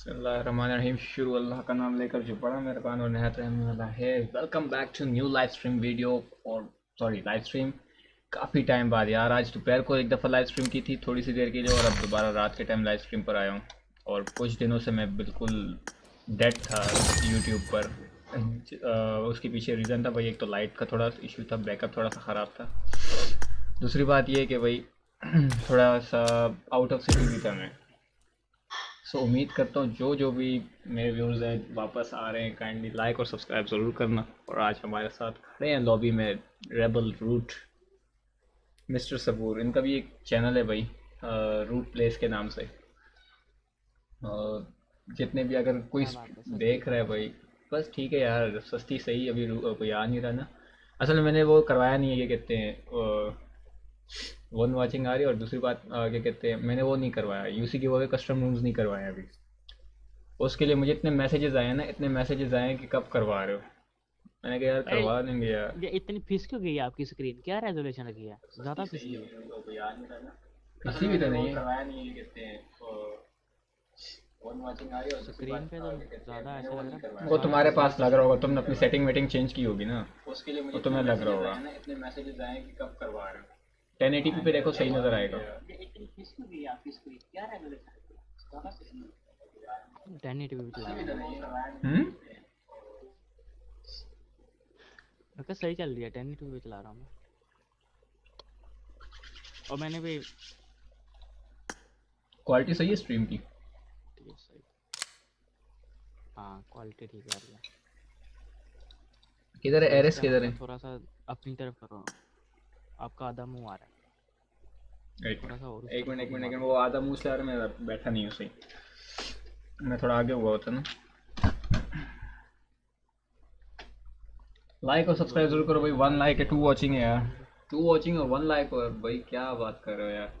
शुरू अल्लाह का नाम लेकर जो बड़ा मेरे कान और नहायत रहने वाला है। Welcome back to new live stream video और सॉरी लाइव स्ट्रीम काफ़ी टाइम बाद यार, आज दोपहर को एक दफ़ा लाइव स्ट्रीम की थी, थोड़ी सी देर के लिए और अब दोबारा रात के टाइम लाइव स्ट्रीम पर आया हूँ। और कुछ दिनों से मैं बिल्कुल डेड था यूट्यूब पर। उसके पीछे रीज़न था भाई, एक तो लाइट का थोड़ा इशू था बैकअप थोड़ा सा ख़राब था। दूसरी बात ये कि भाई थोड़ा सा आउट ऑफ़ सिटी भी था मैं। सो so, उम्मीद करता हूँ जो जो भी मेरे व्यूज़ हैं वापस आ रहे हैं। काइंडली लाइक और सब्सक्राइब ज़रूर करना। और आज हमारे साथ खड़े हैं लॉबी में रेबल रूट मिस्टर सबूर। इनका भी एक चैनल है भाई रूट प्लेस के नाम से। और जितने भी अगर कोई देख रहा है भाई बस ठीक है यार सस्ती सही अभी कोई आ नहीं रहा ना। असल में मैंने वो करवाया नहीं है ये कहते हैं वन वाचिंग आ रही है और दूसरी बात क्या कहते हैं मैंने वो नहीं करवाया। यूसी के वो कस्टम रूम्स नहीं करवाए अभी। उसके लिए मुझे इतने मैसेजेस आए ना इतने मैसेजेस आए कि कब करवा रहे हो। मैंने कहा यार करवा देंगे यार। ये इतनी फ़ीस क्यों गई आपकी स्क्रीन क्या रेजोल्यूशन लगी है? ज़्यादा फ़ीस गई किसी भी तो नहीं है। करवाया नहीं है कहते हैं स्क्रीन पे तो ज़्यादा ऐसा लग रहा। है वो तुम्हारे पास लग रहा होगा तुमने अपनी सेटिंग वेटिंग चेंज की होगी ना। उसके लिए मुझे तुम्हें लग रहा होगा। इतने मैसेजेस आए कि कब करवा रहे हो। टेन एटी पे देखो सही नज़र आएगा। टेन एटी पे चला। हम्म? सही चल रही है टेन एटी पे चला रहा हूँ और मैंने भी क्वालिटी सही है स्ट्रीम की? हाँ क्वालिटी ठीक है। किधर है? एरएस किधर है? थोड़ा सा अपनी तरफ़ करो आपका आधा मुँह आ रहा है। एक मिनट एक मिनट एक मिनट वो आधा मुँह से आ रहा मैं बैठा नहीं हूँ सही। मैं थोड़ा आगे हुआ होता ना। लाइक और सब्सक्राइब ज़रूर करो भाई वन लाइक है टू वॉचिंग है यार। टू वॉचिंग और वन लाइक और भाई क्या बात कर रहे हो यार।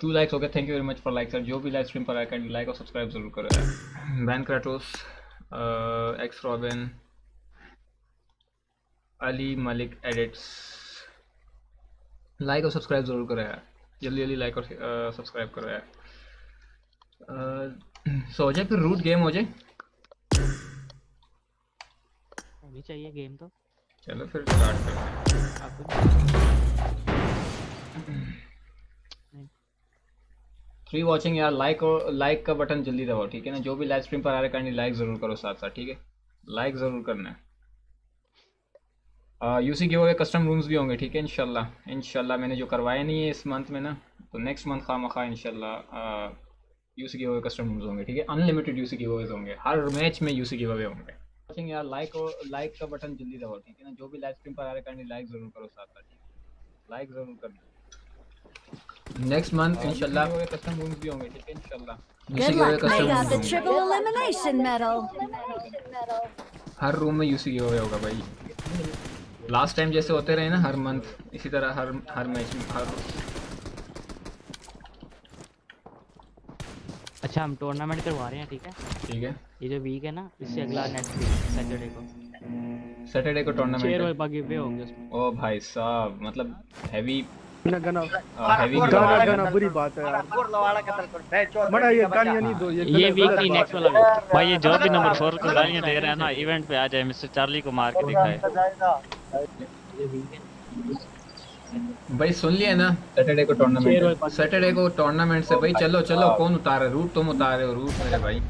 टू लाइक्स हो गए thank you very much for like sir जो भी लाइव स्ट्रीम पर आए कैंडी लाइक और सब्सक्राइब ज़रूर करो यार। Ban Kratos x Robin Ali Malik edits like और सब्सक्राइब ज़रूर करो यार। जल्दी जल्दी लाइक और सब्सक्राइब करो यार। सो जाए फिर रूट गेम हो जाए। होनी चाहिए गेम तो। चलो फिर स्टार्ट करते हैं। थ्री वॉचिंग यार लाइक और लाइक का बटन जल्दी दबाओ ठीक है ना? जो भी लाइव स्ट्रीम पर आ रहे हैं लाइक ज़रूर करो साथ साथ ठीक है? लाइक ज़रूर करना है। यूसी के वो कस्टम रूम्स भी होंगे ठीक है इनशाला इनशाला मैंने जो करवाए नहीं है इस मंथ में ना तो नेक्स्ट मंथ खा मखा इनशाला यूसी के वो कस्टम रूम्स होंगे ठीक है? अनलिमिटेड यूसी के वोज होंगे हर मैच में यूसी के वे होंगे। वॉचिंग यार लाइक और लाइक का बटन जल्दी दबाओ ठीक है ना? जो भी लाइव स्ट्रीम पर आ रहे करनी लाइक ज़रूर करो साथ साथ लाइक ज़रूर करना। नेक्स्ट मंथ इंशाल्लाह। वो कस्टम रूम्स भी होंगे ठीक है इंशाल्लाह। Luck, I got the triple elimination medal. हर रूम में यूसी के होगा भाई। लास्ट टाइम जैसे होते रहे ना हर मंथ इसी तरह हर हर मैच में हर अच्छा हम टूर्नामेंट करवा रहे हैं ठीक है? ठीक है। ये जो वीक है ना इससे अगला नेक्स्ट वीक सैटरडे को। सैटरडे को टूर्नामेंट शेयर और बाकी पे होंगे उसमें। ओ भाई साहब मतलब हैवी ना गाना हैवी गाना। गाना बुरी बात है यार। बड़ा ये गालियाँ नहीं दो ये ये वीक की नेक्स्ट वाला भाई ये जो भी नंबर 4 को गालियाँ दे रहा है ना इवेंट पे आ जाए मिस्टर चार्ली को मार के दिखाए। भाई सुन लिया ना सैटरडे को टूर्नामेंट सैटरडे को टूर्नामेंट से भाई चलो चलो कौन उतार? है रूट तुम उतार रहे हो रूट मेरे भाई।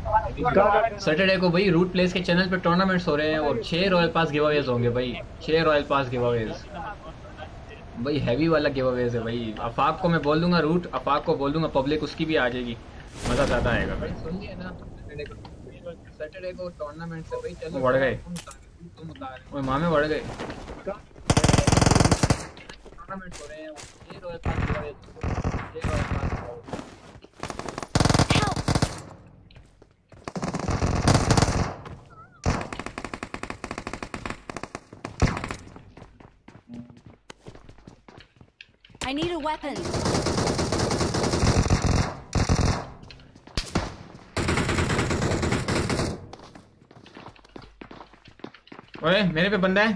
सैटरडे को भाई रूट प्लेस के चैनल पे टूर्नामेंट्स हो रहे हैं और छह रॉयल पास गिवअवेज होंगे भाई। छह रॉयल पास गिवअवेज भाई हैवी वाला गिव अवेज है भाई। अफाक को मैं बोल दूँगा रूट अफाक को बोल दूँगा पब्लिक उसकी भी आ जाएगी। मज़ा ज़्यादा आएगा भाई। सुन लिए ना सैटरडे को टूर्नामेंट से भाई चलो। बढ़ गए। तुम उतार ओए मामे बढ़ गए। टूर्नामेंट हो रहे हैं। ये रॉयल पास ये royal pass I need a weapon. ओए मेरे पे बंदा है।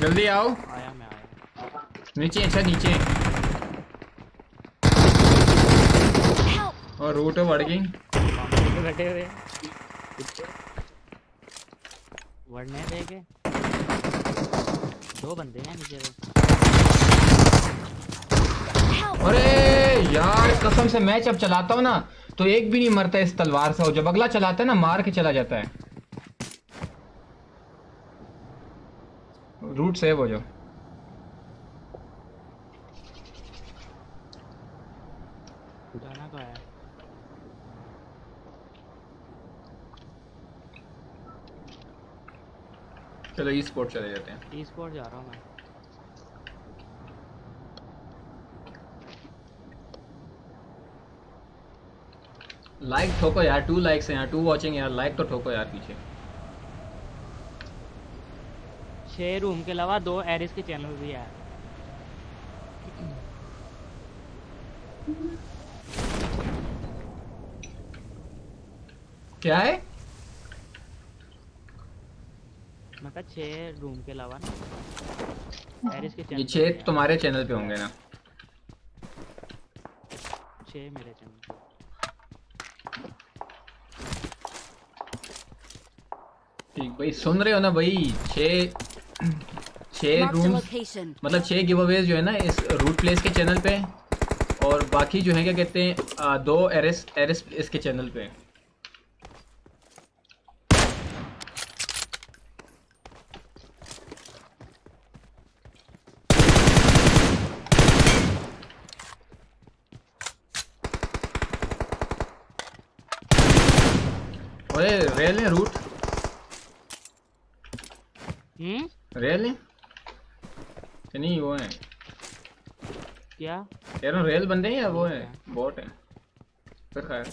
जल्दी आओ। आया मैं आया नीचे अच्छा नीचे। और रूट बढ़ गई बैठे हुए। वरने दे दो बंदे हैं नीचे अरे यार, कसम से मैं जब चलाता हूँ ना तो एक भी नहीं मरता इस तलवार से, और जब अगला चलाता है ना, मार के चला जाता है। रूट सेव हो जाओ जाना तो है चलो ई स्पोर्ट चले जाते हैं। ई स्पोर्ट जा रहा हूँ मैं। लाइक ठोको यार टू लाइक्स हैं यार टू वॉचिंग यार लाइक तो ठोको यार पीछे। छह रूम के अलावा दो एरिस के चैनल भी है। क्या है? मैं कहा छह रूम के अलावा ना। एरिस के ये चैनल छह तुम्हारे चैनल पे होंगे ना। छह मेरे चैनल ठीक भाई सुन रहे हो ना भाई छः छः Marked a रूम्स location. मतलब छः गिव अवेज जो है ना इस रूट प्लेस के चैनल पे और बाकी जो है क्या कहते हैं दो एरएस एरएस इसके चैनल पे अरे रेल है रूट हम्म रेल है कि नहीं वो है क्या कह रहा हूँ रेल बंदे हैं या वो है? बॉट है। फिर खैर।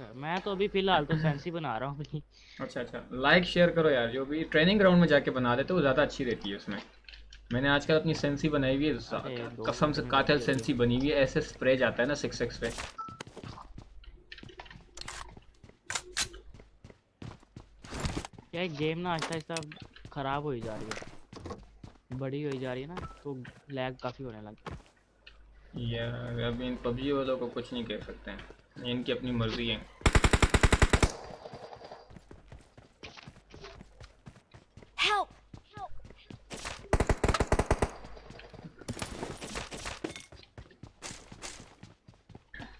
है। मैं तो अभी फ़िलहाल तो फैंसी बना रहा हूँ अच्छा अच्छा। लाइक शेयर करो यार। जो भी ट्रेनिंग ग्राउंड में जाके बना देते हो वो ज़्यादा अच्छी रहती है उसमें। मैंने आजकल अपनी सेंसी बनाई हुई है कसम से कातिल सेंसी बनी हुई है। ऐसे स्प्रे जाता है ना सिक्स एक्स पे। क्या गेम ना आहिस्ता आहिस्ता खराब होई जा रही है। बड़ी होई जा रही है ना तो लैग काफ़ी होने लग यार अभी इन पबजी वालों को कुछ नहीं कह सकते हैं इनकी अपनी मर्ज़ी है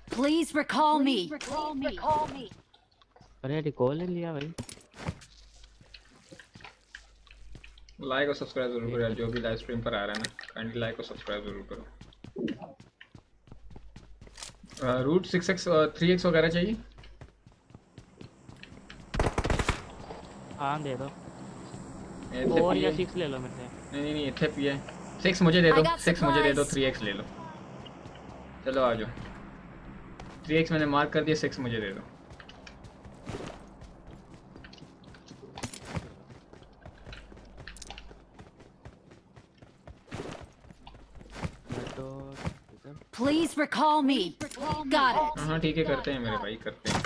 Please recall me. Recall me. Recall me. अरे रिकॉल ले लिया भाई लाइक और सब्सक्राइब ज़रूर करो जो भी लाइव स्ट्रीम पर आ रहा है ना काइंडली लाइक और सब्सक्राइब ज़रूर करो root six x three x वगैरह चाहिए? हाँ दे दो। फोर या सिक्स ले लो मेरे से। नहीं नहीं नहीं इतने पी है। सिक्स मुझे दे दो सिक्स मुझे दे दो थ्री एक्स ले लो। चलो आ जाओ। थ्री एक्स मैंने मार्क कर दिया सिक्स मुझे दे दो। Please recall me. Got it. हाँ हाँ ठीक है करते हैं मेरे भाई करते हैं।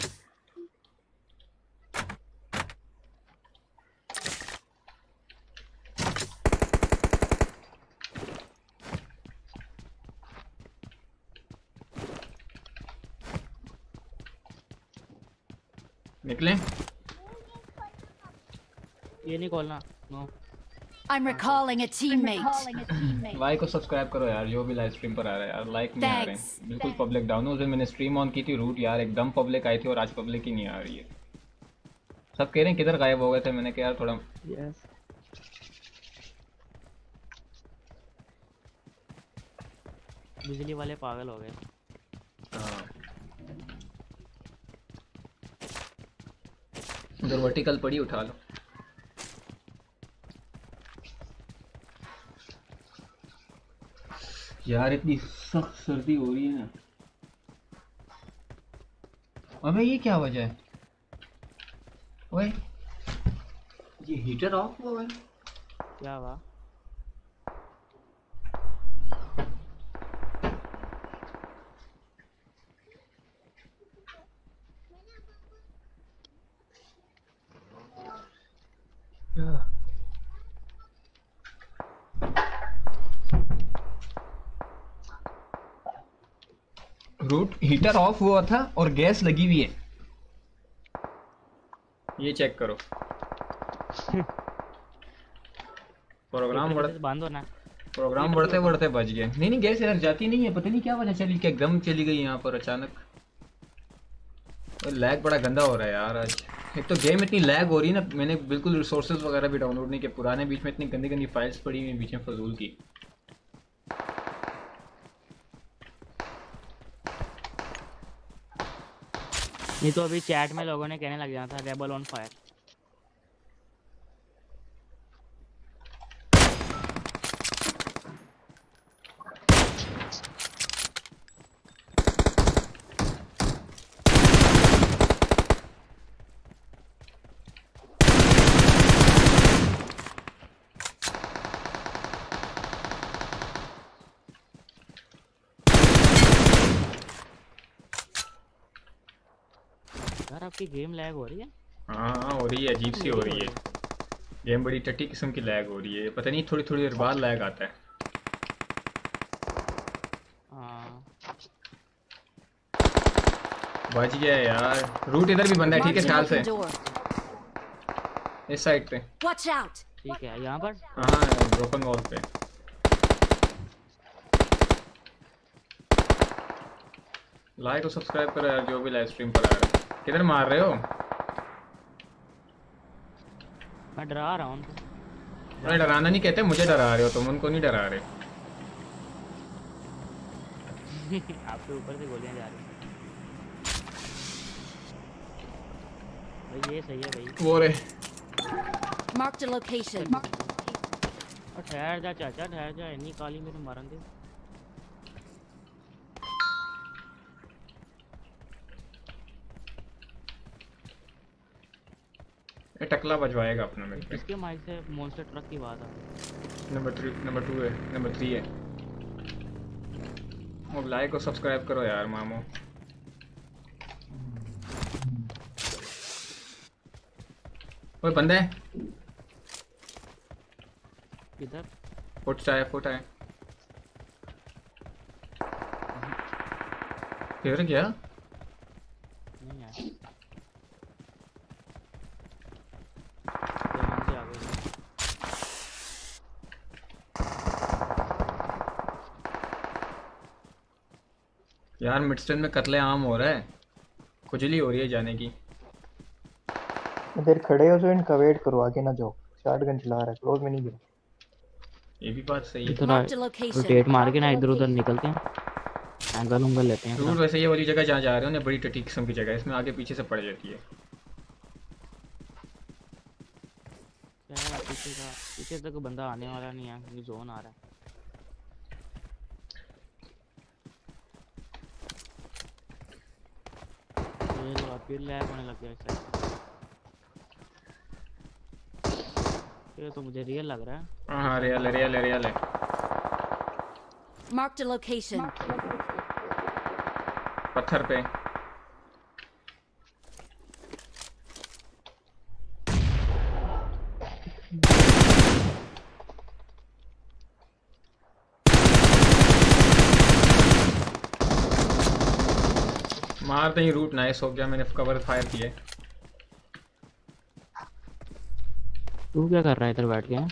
निकले? ये नहीं खोलना no I'm recalling a teammate. Like और सब्सक्राइब करो यार जो भी लाइव स्ट्रीम पर आ रहा है यार लाइक नहीं आ रहे। हैं बिल्कुल पब्लिक डाउन है। उस दिन मैंने स्ट्रीम ऑन की थी रूट यार एकदम पब्लिक आई थी और आज पब्लिक ही नहीं आ रही है। सब कह रहे हैं किधर गायब हो गए थे मैंने कहा यार थोड़ा बिजली वाले पागल हो गए। हाँ। उधर वर्टिकल पड़ी उठा लो। यार इतनी सख्त सर्दी हो रही है ना। अबे ये क्या वजह है? ओए। ये हीटर ऑफ़ हुआ है क्या हुआ रूट हीटर ऑफ़ हुआ था और गैस लगी हुई है। ये चेक करो। प्रोग्राम बढ़ बंद होना। प्रोग्राम बढ़ते बढ़ते बच गए नहीं नहीं गैस इधर जाती नहीं है। पता नहीं क्या वजह चली क्या गम चली गई यहाँ पर अचानक। लैग बड़ा गंदा हो रहा है यार आज। एक तो गेम इतनी लैग हो रही है ना मैंने बिल्कुल रिसोर्सेज वगैरह भी डाउनलोड नहीं किए। पुराने बीच में इतनी गंदी गंदी फाइल्स पड़ी हुई बीच में फजूल की। नहीं तो अभी चैट में लोगों ने कहने लग जाना था रेबल ऑन फायर आपकी गेम लैग हो रही है? हाँ हाँ हो रही है अजीब सी हो रही है। गेम बड़ी टट्टी किस्म की लैग हो रही है। पता नहीं थोड़ी थोड़ी देर बाद लैग आता है। हाँ। बच गया यार। रूट इधर भी बंदा है ठीक है ख्याल से. इस साइड पे। Watch out! ठीक है यहाँ पर? हाँ ब्रोकन वॉल पे। लाइक और सब्सक्राइब करो यार जो भी लाइव स्ट्रीम पर आ रहा है। किधर मार रहे हो? मैं डरा रहा हूँ। उनको डराना नहीं कहते मुझे डरा रहे हो तुम उनको नहीं डरा रहे। आपके ऊपर से गोलियाँ जा रही हैं। भाई ये सही है भाई। वो रे। Marked a location. और ठहर जा चाचा ठहर जा इन्नी काली मेरे मारन दे। टकला बजवाएगा अपना मेरे पे इसके माइक से मॉन्स्टर ट्रक की बात आ नंबर थ्री नंबर टू है नंबर थ्री है। वो लाइक और सब्सक्राइब करो यार मामो। ओए बंदा। है किधर फुट आया फुट आया। किधर गया नहीं है ध्यान से आ गए यार मिडस्टन में कत्ले आम हो रहा है। खुजली हो रही है जाने की। इधर खड़े हो तो इनका वेट करो आगे ना जाओ। शॉट गन चला रहा है क्लोज में नहीं गिरा ये भी बात सही है। location. रोटेट मार के ना इधर उधर निकलते हैं। एंगल उंगल लेते हैं अपना। वैसे ये वाली जगह जहाँ जा रहे हो ना बड़ी टटी किस्म की जगह है। इसमें आगे पीछे से पड़ जाती है। क्या पीछे का पीछे तक बंदा आने वाला नहीं है जोन आ रहा है ये लो अब फिर लैग होने लग गया इस साइड ये तो मुझे रियल लग रहा है। हाँ हाँ रियल है रियल है रियल है। मार्क द लोकेशन पत्थर पे। मारते ही रूट नाइस हो गया मैंने कवर फायर किए तू क्या कर रहा है इधर बैठ के? हैं?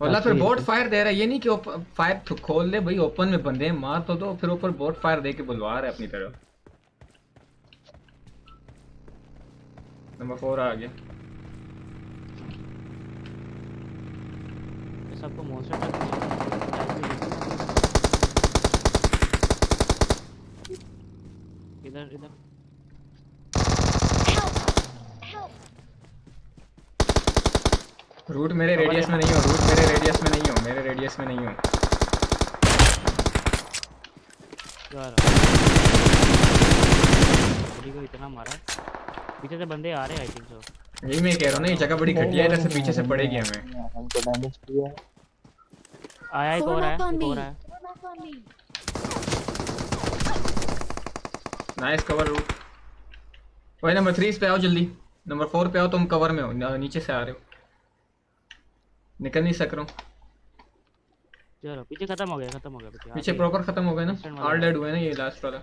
वल्ला फिर बोट फायर दे रहा है ये नहीं कि फायर खोल ले भाई ओपन में बंदे हैं, मार तो दो फिर ऊपर बोट फायर दे के बुलवा रहा है अपनी तरफ़। नंबर फोर आ गया। सबको मॉन्स्टर ट्रक मिला। इधर इधर। रूट मेरे रेडियस में नहीं हो रूट मेरे रेडियस में नहीं हो मेरे रेडियस में नहीं हो। यार बड़ी को इतना मारा। पीछे से बंदे आ रहे हैं आई थिंक सो यही मैं कह रहा हूँ ना ये जगह बड़ी घटिया है इधर से पीछे से पड़ेगी हमें। हमको डैमेज किया आया एक और है एक और me. है नाइस कवर रूट वही नंबर थ्री पे आओ जल्दी। नंबर फोर पे आओ तुम कवर में हो। नीचे से आ रहे हो। निकल नहीं सक रहा हूँ। चलो पीछे खत्म हो गया खत्म हो गया पीछे। पीछे प्रॉपर खत्म हो गए ना? ऑल डेड हुए ना ये लास्ट वाला।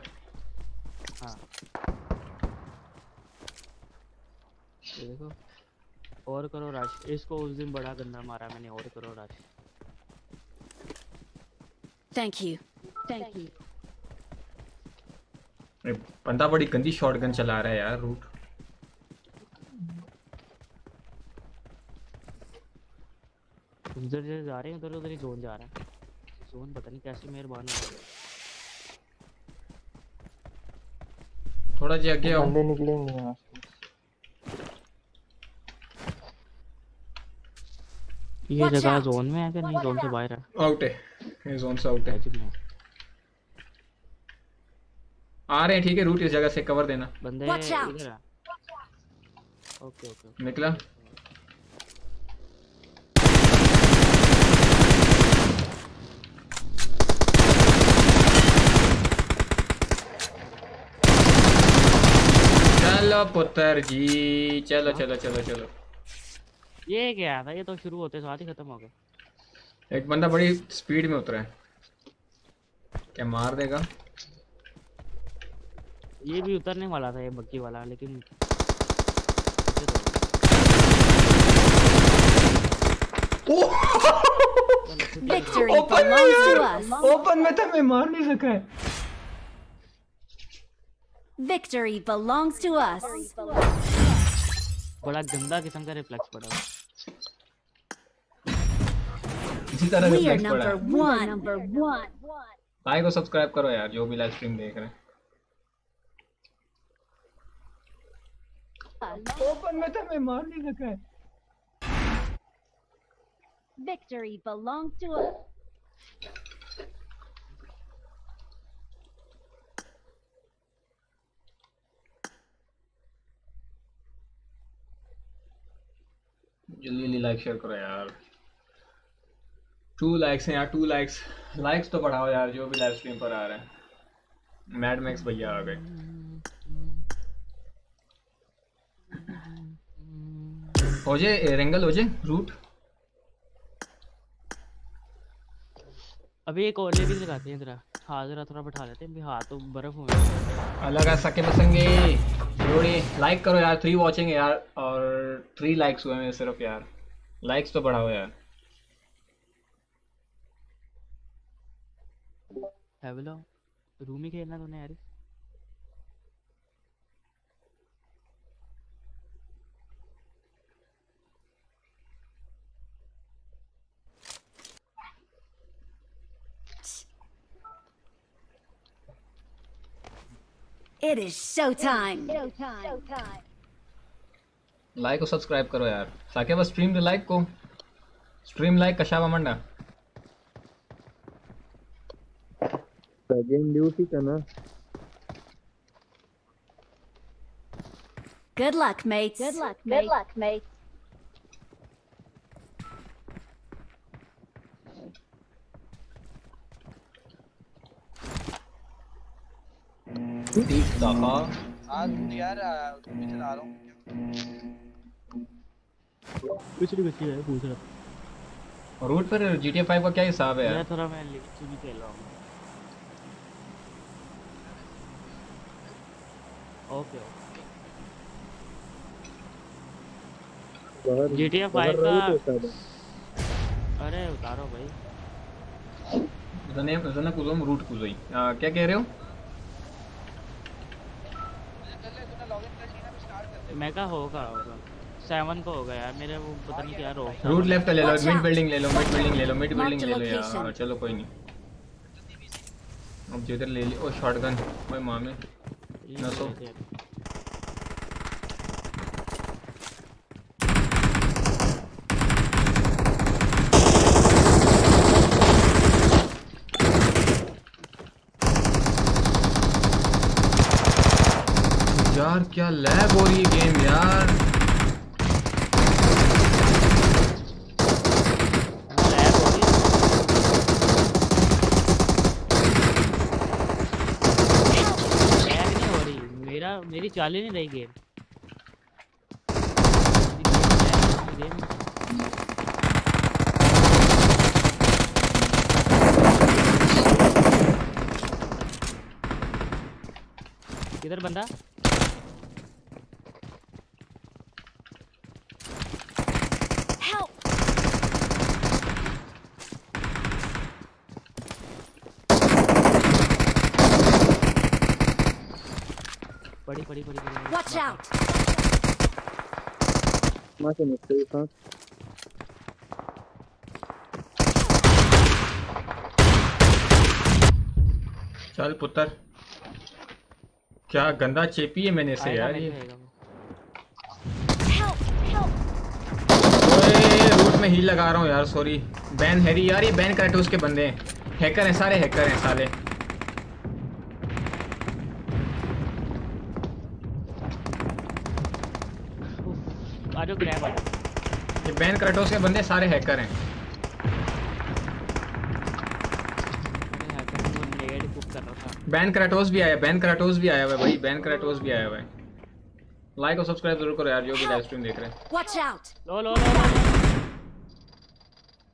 हाँ। देखो। और करो रश इसको उस दिन बड़ा गंदा मारा मैंने और करो rush Thank you. Thank you. अरे बंदा बड़ी गंदी शॉटगन चला रहा है यार रूट उधर से जा रहे हैं उधर उधर ही जोन जा रहा है। जोन पता नहीं कैसे मेहरबान हो गया थोड़ा जी आगे आओ। बंदे निकलेंगे यहाँ से। ये जगह जोन में है कि नहीं? जोन से बाहर है। आउट है। ये जोन से आउट है। है। आ रहे हैं ठीक है रूट इस जगह से कवर देना। बंदे इधर ओके ओके निकला। चलो पुत्र जी चलो चलो चलो चलो। ये क्या था? ये तो शुरू होते साथ ही खत्म हो गया एक बंदा बड़ी स्पीड में उतरा है। क्या मार देगा? ये भी उतरने वाला था ये बग्गी वाला लेकिन Victory belongs to us. Open में था मैं मार नहीं सका है Victory belongs to us. बड़ा गंदा किस्म का रिफ्लेक्स पड़ा। इसी तरह We are रिफ्लेक्स पड़ा number है one. Number one. भाई को सब्सक्राइब करो यार जो भी लाइव स्ट्रीम देख रहे हैं ओपन में था मैं मार नहीं सका। है Victory belongs to us. जल्दी जल्दी लाइक शेयर करो यार। टू लाइक्स हैं यार टू लाइक्स लाइक्स तो बढ़ाओ यार जो भी लाइव स्ट्रीम पर आ रहे हैं। मैड मैक्स भैया आ गए। हो जाए रेंगल हो जाए रूट। अभी एक और लेडी लगाते हैं जरा। हाँ जरा थोड़ा बैठा लेते हैं। हाथ तो बर्फ़ हो अलग आ सके पसंगे जोड़ी लाइक करो यार थ्री वॉचिंग यार और थ्री लाइक्स हुए हैं सिर्फ़ यार। लाइक्स तो बढ़ाओ यार। हेलो रूम ही खेलना तूने यार। It is showtime. लाइक और सब्सक्राइब करो यार साके बस स्ट्रीम द लाइक को स्ट्रीम लाइक कशावा मंडा गेम ड्यूटी का ना Good luck, mates. Good luck, mates. Good luck, mates. ठीक दफ़ा हूँ पूछ रहा रूट पर GTA 5 का क्या हिसाब है यार थोड़ा मैं लिफ्ट भी खेल रहा हूँ। ओके ओके GTA 5 का अरे उतारो भाई जने जने कुजोम रूट कुजोई क्या कह रहे हो? मैं का होगा होगा। सेवन को होगा यार मेरे वो पता नहीं क्या रोक रूट लेफ़्ट ले लो मिड बिल्डिंग ले लो मिड बिल्डिंग ले लो मिड बिल्डिंग ले लो यार। हाँ, चलो कोई नहीं। अब जिधर ले ली ओ शॉटगन ओए मामे ना तो। यार, क्या लैग हो रही है गेम यार? मेरी चाल नहीं रही गेम। किधर बंदा? पड़ी पड़ी पड़ी पड़ी Watch out! वहाँ से निकल कहाँ चल पुत्र। क्या गंदा चेपी है मैंने इसे आएगा यार ये। रूट में ही लगा रहा हूँ यार सॉरी बैन हैरी यार ये बैन करैटोस के बंदे। हैं हैकर हैं सारे हैकर हैं साले। आ जाओ ग्रैब आ जाओ ये बैन करैटोस के बंदे सारे हैकर हैं। बैन करैटोस भी आया बैन करैटोस भी आया हुआ है भाई बैन करैटोस भी आया हुआ है। लाइक और सब्सक्राइब ज़रूर करो यार जो भी लाइव स्ट्रीम देख रहे हैं। Watch out! लो लो लो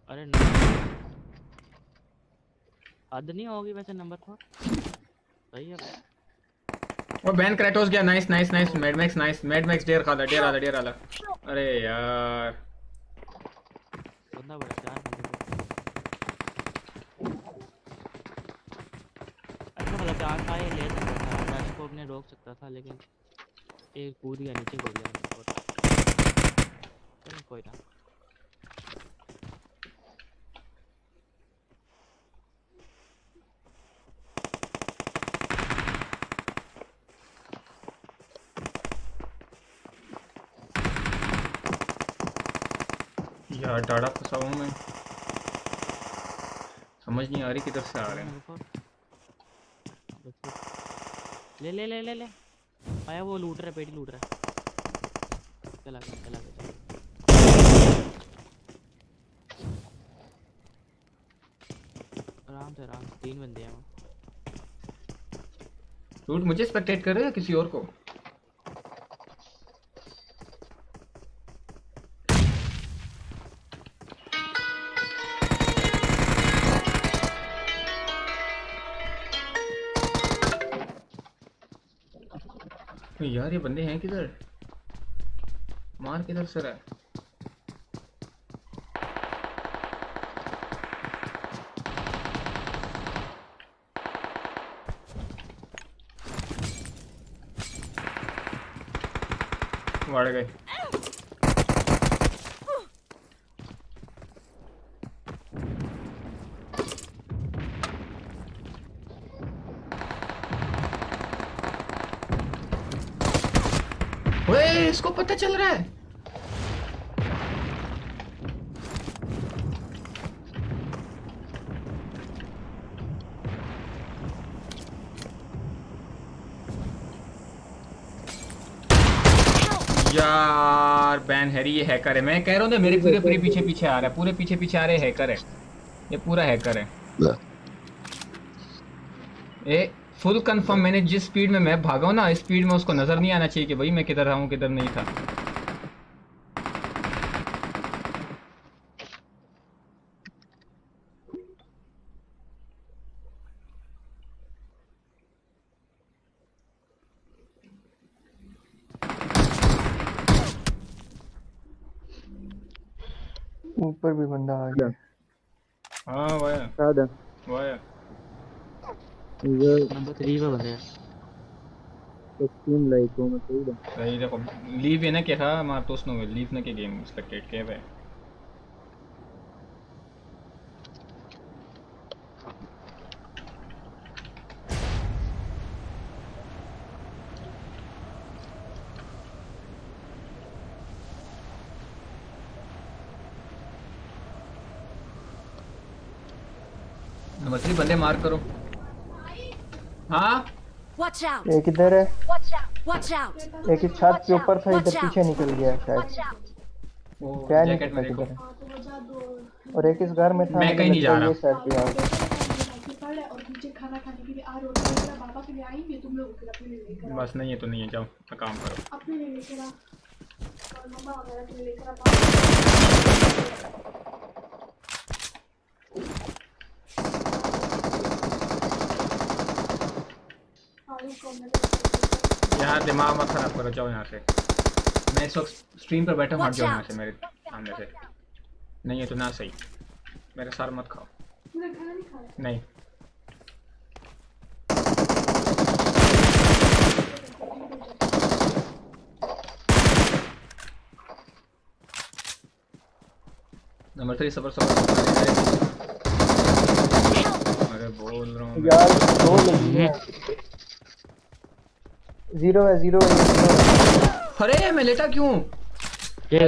अरे नहीं हद नहीं होगी वैसे नंबर फोर सही है और बैन करैटोस गया. Nice nice nice Mad Max nice Mad Max dare खाला डेयर आला डेयर आला अरे यार. बंदा बड़ा चार बंदे अच्छा मतलब चार था ये ले सकता था रश को अपने रोक सकता था, लेकिन एक गया, नीचे कूद गया कोई ना। यार डाड़ा फंसा हूँ मैं। समझ नहीं आ रही किधर से आ रहे हैं। ले ले ले ले ले। आया वो लूट रहा है पेटी लूट रहा है। चला गया चला गया आराम से आराम तीन बंदे हैं वहाँ। रूट मुझे स्पेक्टेट कर रहे हैं किसी और को? यार ये बंदे हैं किधर? मार किधर सर है? वाड़ गए। पता चल रहा है। यार बैन हैरी ये हैकर है। मैं कह रहा हूँ ना मेरे पूरे पूरे पीछे पीछे आ रहा है पूरे पीछे पीछे आ रहे हैकर है। ये पूरा हैकर है। फुल कंफर्म मैंने जिस स्पीड में मैं भागा हूँ ना स्पीड में उसको नज़र नहीं आना चाहिए कि भाई मैं किधर रहा हूँ किधर नहीं था। ऊपर भी बंदा आ गया। हाँ वाया सादा वाया ये नंबर थ्री पे बंदे लाइक हो मैं सही देखो लीव ये ना के हा मार तो उसनो लीव ना के गेम स्पेक्टेट के भाई। नमस्ते बंदे मार करो! एक इधर है। Watch out! एक इस छत के ऊपर था इधर पीछे निकल गया शायद। क्या नहीं जैकेट में पता और एक इस घर में था मैं कहीं नहीं जा रहा। साइड पे आ गया। पड़े और नीचे खाना खाने के लिए आ रहे। पापा के लिए आएँगे तुम लोग अपने लेकर आओ बस नहीं है तो नहीं है जाओ अपना काम करो। अपने लिए लेकर आ और मम्मा वगैरह के लिए लेकर आ पापा को मेरे यार दिमाग मत खराब करो जाओ यहाँ से। मैं इस वक्त स्ट्रीम पर बैठा हूँ हट जाओ यहाँ से मेरे सामने से। नहीं है तो ना सही। मेरे सार मत खाओ। नहीं। नंबर थ्री सफ़र सबर। अरे बोल रहा हूँ यार दो लगी है। ज़ीरो है ज़ीरो है ज़ीरो अरे मैं लेटा क्यों? ये है।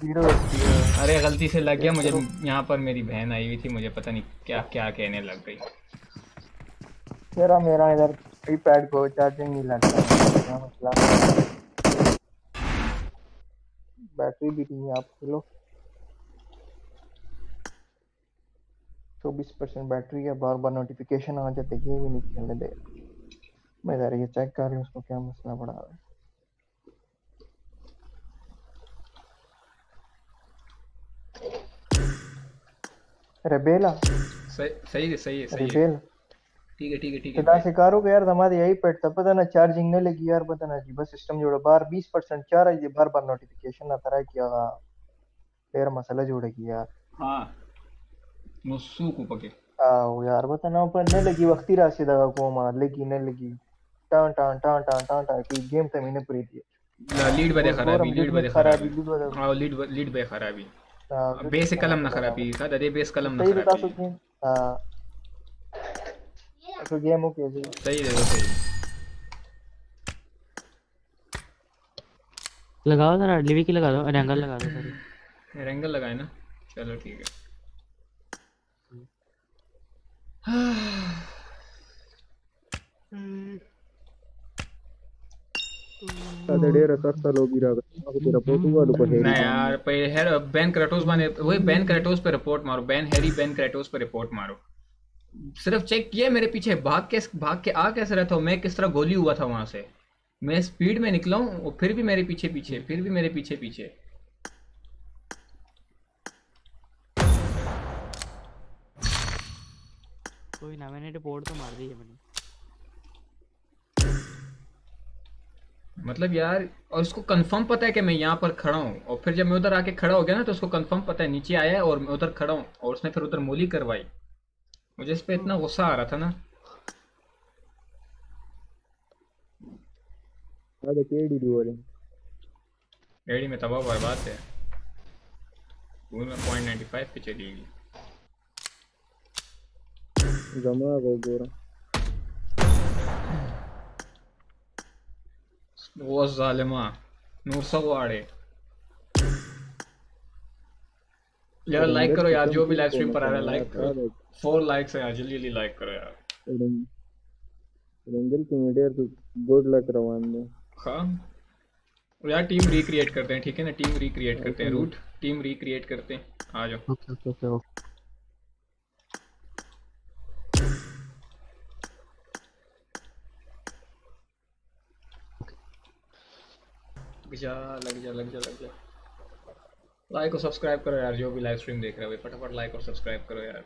ज़ीरो है अरे गलती से लग गया मुझे यहाँ पर मेरी बहन आई हुई थी मुझे पता नहीं क्या क्या कहने लग गई। तेरा मेरा इधर आईपैड को चार्जिंग नहीं लगता। मसला बैटरी भी नहीं है आप खेलो चौबीस परसेंट बैटरी है बार बार नोटिफिकेशन आ जाते गेम ही नहीं खेलने दे। मैं जरा ये चेक कर रही हूँ उसको क्या मसला पड़ा है। रेबेला? सही सही है सही है सही है। रेबेल? ठीक है ठीक है ठीक है। खुदा भाई। से करो कि यार हमारे यही पेट था पता ना चार्जिंग नहीं लगी यार पता ना जी बस सिस्टम जोड़ो। बार 20 परसेंट चार है बार बार नोटिफिकेशन आता रहा कि हाँ फिर मसला जोड़ेगी यार। हाँ। यार पता ना ऊपर नहीं लगी वक्ती राशि दगा को मार लगी नहीं लगी। टान टान टान टान टान टान की गेम तो मैंने पूरी दी लीड बदे खराबी लीड बदे खराबी हाँ लीड लीड बे खराबी हाँ, बेस कलम ना खराबी का दे बेस कलम ना खराबी हैं। हाँ? तो गेम ओके जी। सही दो सही लगाओ जरा लिवी की लगा दो एंगल लगा दो सॉरी रेंगल लगाए ना? चलो ठीक है। साढ़े रखा लोग रहा तेरा पोर्तुगाल को ना यार पे हेर बैन क्रेटोस बने वही बैन क्रेटोस पे रिपोर्ट मारो बैन हैरी बैन क्रेटोस पे रिपोर्ट मारो। सिर्फ़ चेक किया मेरे पीछे भाग के भाग के आ कैसे रहता हूँ मैं किस तरह गोली हुआ था वहाँ से? मैं स्पीड में निकला हूँ फिर भी मेरे पीछे पीछे फिर भी मेरे पीछे पीछे। कोई ना मैंने रिपोर्ट तो मार दी है मैंने। मतलब यार और उसको कंफर्म पता है कि मैं यहाँ पर खड़ा हूँ और फिर जब मैं उधर आके खड़ा हो गया ना तो उसको कंफर्म पता है नीचे आया है और मैं उधर खड़ा हूँ और उसने फिर उधर मोली करवाई। मुझे इस पे इतना गुस्सा आ रहा था ना। अरे केडी बोले रेडी में तबाह बर्बाद है। पॉइंट नाइन्टी फाइव पे चली गई। जमा गो गोरा वो जालिमा नूर सवाड़े यार लाइक करो यार जो भी लाइव स्ट्रीम पर आ रहा है लाइक करो। फोर लाइक्स है यार जल्दी जल्दी लाइक करो यार। रंगल की मीडिया तो गुड लक रवान दे हाँ। यार टीम रिक्रिएट करते हैं ठीक है ना? टीम रिक्रिएट करते हैं रूट टीम रिक्रिएट करते हैं। आ जाओ। ओके ओके ओके जा, लग जा लग जा लग जा। लाइक और सब्सक्राइब करो यार, जो भी लाइव स्ट्रीम देख रहे हो फटाफट लाइक और सब्सक्राइब करो यार।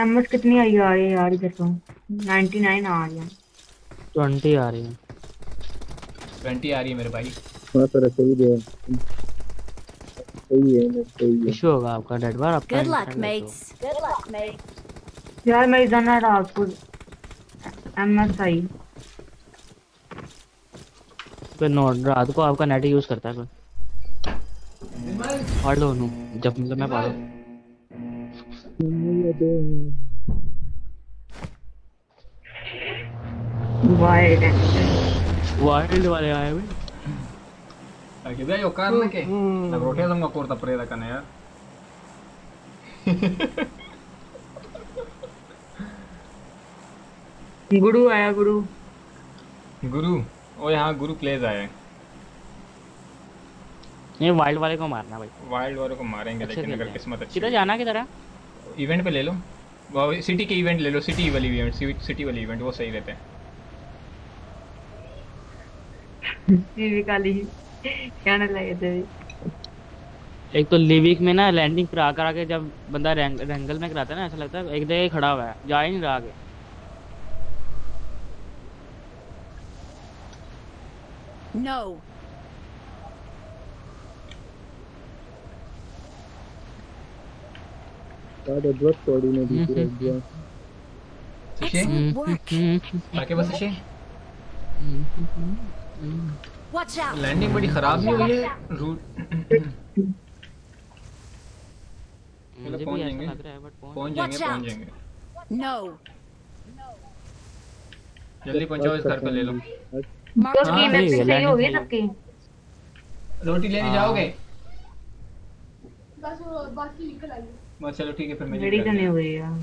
एमएस कितनी आई आ रही है यार इधर तो। 99 आ रही है। ट्वेंटी आ रही है। ट्वेंटी आ रही है मेरे भाई। हाँ सर सही दे सही है ना सही है। इशू होगा आपका डेड बार आपका internet issue mates. Good luck, mates. यार मेरी जाना रात को एमएस आई होगा। फिर नो रात को आपका नेट यूज़ करता है फिर पढ़ लो जब मतलब मैं पढ़ वाइड वाइल्ड वाले आए हुए। यार गुरु आया गुरु गुरु ओ यहाँ गुरु प्लेज आया ये वाइल्ड वाले को मारना भाई। वाइल्ड वालों को मारेंगे अच्छे लेकिन अगर किस्मत अच्छी किधर जाना किधर है? इवेंट पे ले लो। वो सिटी के इवेंट ले लो सिटी वाली इवेंट सिटी वाली इवेंट वो सही रहते हैं। टीवी काली कहने लगे थे। एक तो लिविक में ना लैंडिंग पर आकर आके जब बंदा रैंग, रैंगल में कराता है ना ऐसा लगता है एक जगह खड़ा हुआ है जा ही नहीं रहा आगे। No. Excellent work. ताकि बस इसे Watch out. लैंडिंग बड़ी खराब नहीं हुई है रूट मुझे पहुँच भी ऐसा जाएँगे। लग रहा है बट पहुँच जाएँगे पहुँच जाएँगे No. जल्दी पहुंचाओ इस घर पे ले लो तो the हाँ, सही है, सबकी रोटी लेने हाँ। जाओगे बस बाकी निकल आई बस चलो ठीक है फिर मेरी मेरी तो नहीं हुई यार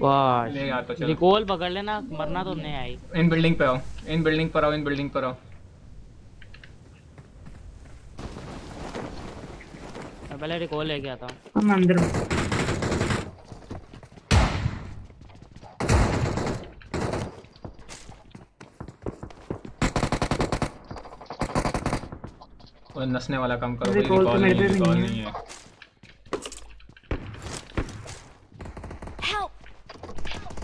वाह तो रिकॉल पकड़ लेना मरना तो नहीं आई। इन बिल्डिंग पे आओ इन बिल्डिंग पर आओ इन बिल्डिंग पर आओ। मैं पहले रिकॉल लेके आता हूँ। हम अंदर नसने वाला काम करो अरे भाई कॉल तो रिकॉल नहीं है पे भी रिकॉल नहीं नहीं है Help.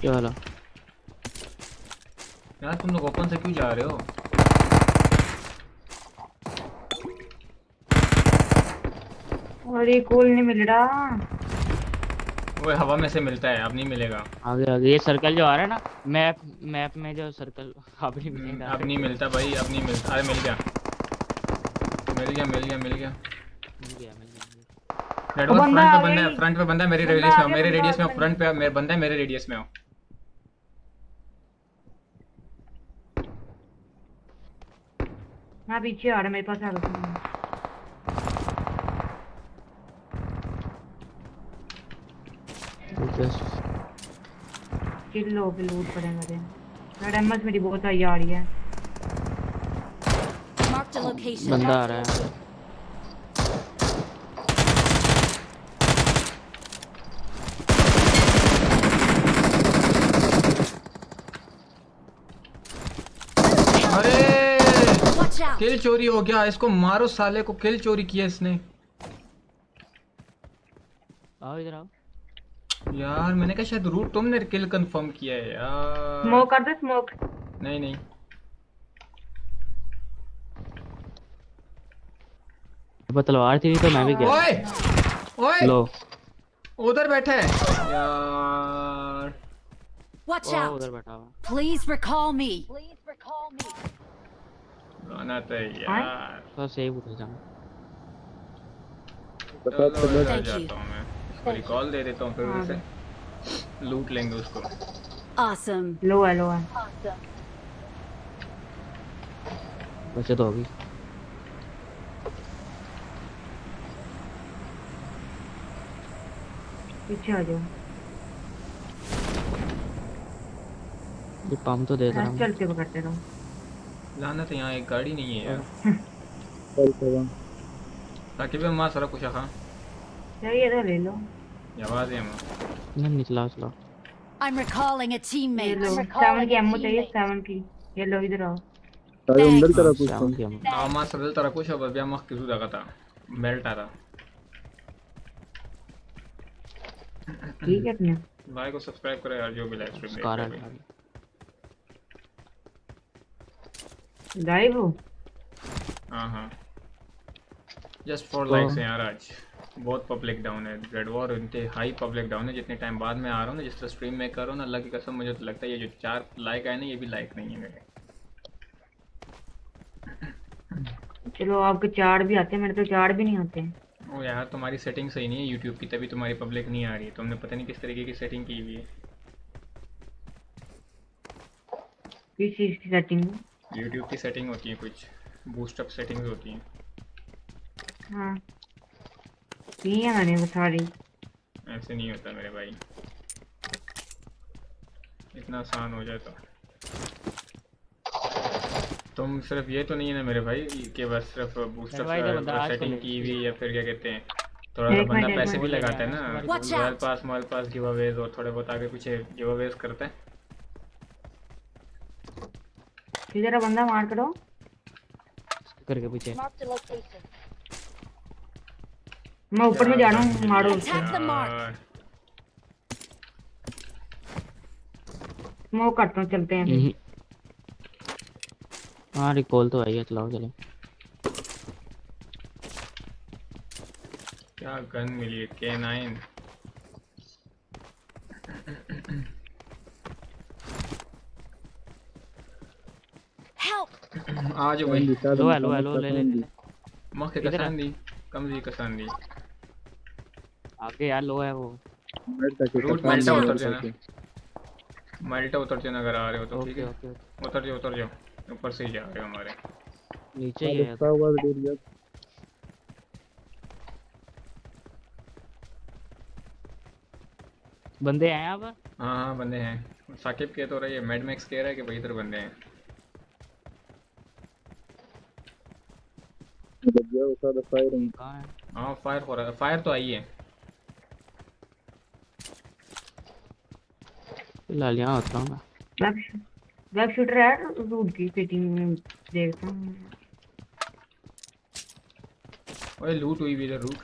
चलो यार तुम लोग ओपन से क्यों जा रहे हो और ये कॉल नहीं मिल रहा वो हवा में से मिलता है अब नहीं मिलेगा आगे आगे ये सर्कल जो आ रहा है ना मैप मैप में जो सर्कल अब नहीं मिलेगा अब नहीं मिलता भाई अब नहीं मिलता अरे मिल गया मिल गया मिल गया मिल गया मिल गया मिल गया, वन फ्रंट पे बंदा है फ्रंट पे बंदा है मेरे रेडियस में मेरे रेडियस में फ्रंट पे मेरे बंदा है मेरे रेडियस में आओ हाँ पीछे आ रहा है, मेरे पास आ रहा चिल्लो पे लूट पड़े मेरे रेड एमएस मेरी बहुत आई आ रही है. बंदा आ रहा है अरे. किल चोरी हो गया इसको मारो साले को किल चोरी किया इसने। आओ इधर आओ। यार मैंने कहा शायद रूट तुमने किल कंफर्म किया है यार। स्मोक कर दे स्मोक नहीं नहीं। अब तलवार थी तो मैं भी गया। ओए ओए। लो। उधर बैठा है। यार। ओ out. उधर बैठा हुआ। Please recall me. गाना तो यार तो सेव उठा जाना चलो यार Thank you. जाता हूँ मैं रिकॉल दे देता हूँ फिर उसे लूट लेंगे उसको Awesome. लो है लो है बचत होगी पीछे आ जाओ ये पंप तो दे दे रहा हाँ, हूँ चलते पकड़ते रहो लाना तो यहाँ एक गाड़ी नहीं है यार। ताकि भी माँ सारा कुछ खा चाहिए तो ले लो। आवाज़ है माँ नहीं निकला चला। I'm recalling a ये teammate. लो सेवन की एमओ चाहिए सेवन की। ये लो इधर आओ। Thanks. शाम की हम आ माँ सरल तरह कुछ अब अभी मख किसु लगा था बेल्ट आ रहा। ठीक है अपने। भाई को सब्सक्राइब करो यार जो भी लाइव स्ट्रीम देख रहे है। लाइव हो हाँ हाँ जस्ट फॉर लाइक्स हैं यार आज बहुत पब्लिक डाउन है रेड वॉर इतने हाई पब्लिक डाउन है जितने टाइम बाद में आ रहा हूँ ना जिस तरह स्ट्रीम में कर रहा हूँ ना अल्लाह की कसम मुझे तो लगता है ये जो चार लाइक आए ना ये भी लाइक नहीं है मेरे चलो आपके चार भी आते हैं मेरे तो चार भी नहीं आते हैं ओ यार तुम्हारी सेटिंग सही नहीं है यूट्यूब की तभी तुम्हारी पब्लिक नहीं आ रही है तुमने पता नहीं किस तरीके की सेटिंग की हुई है किस चीज़ की सेटिंग यूट्यूब की सेटिंग होती है कुछ बूस्ट अप सेटिंग्स होती हैं। हाँ। की है मैंने वो सारी। ऐसे नहीं होता मेरे भाई। इतना आसान हो जाए तो। तुम सिर्फ़ ये तो नहीं है ना मेरे भाई कि बस सिर्फ़ बूस्ट अप सेटिंग की हुई या फिर क्या कहते हैं थोड़ा सा बंदा पैसे भी लगाता है ना pass mall pass giveaways और थोड़े बहुत आगे पीछे गिव अवेज करता है। किधर है बंदा मार करो। करके पीछे। मैं ऊपर में जा रहा हूँ मारो. यार, स्मोक करता हूँ चलते हैं। हाँ रिकॉल तो आई है चलाओ चलो। क्या गन मिली है? के नाइन आज वही। लो है लो लो ले आगे यार लो है वो। रूट मेल्टा उतर जाना। मेल्टा उतर जाना अगर आ रहे हो तो ठीक है। उतर जाओ उतर जाओ। ऊपर से ही जा रहे हो हमारे। नीचे ही है। बंदे हैं पर हाँ हाँ बंदे हैं। साकिब कह तो रही है मैड मैक्स कह रहा है कि भाई इधर बंदे हैं। कहाँ है हाँ फायर हो रहा है। फायर तो आई है। फ़िलहाल यहाँ होता हूँ मैं। वेब वेब शूटर है रूट की फिटिंग में देखता हूँ। ओए लूट हुई भी इधर रूट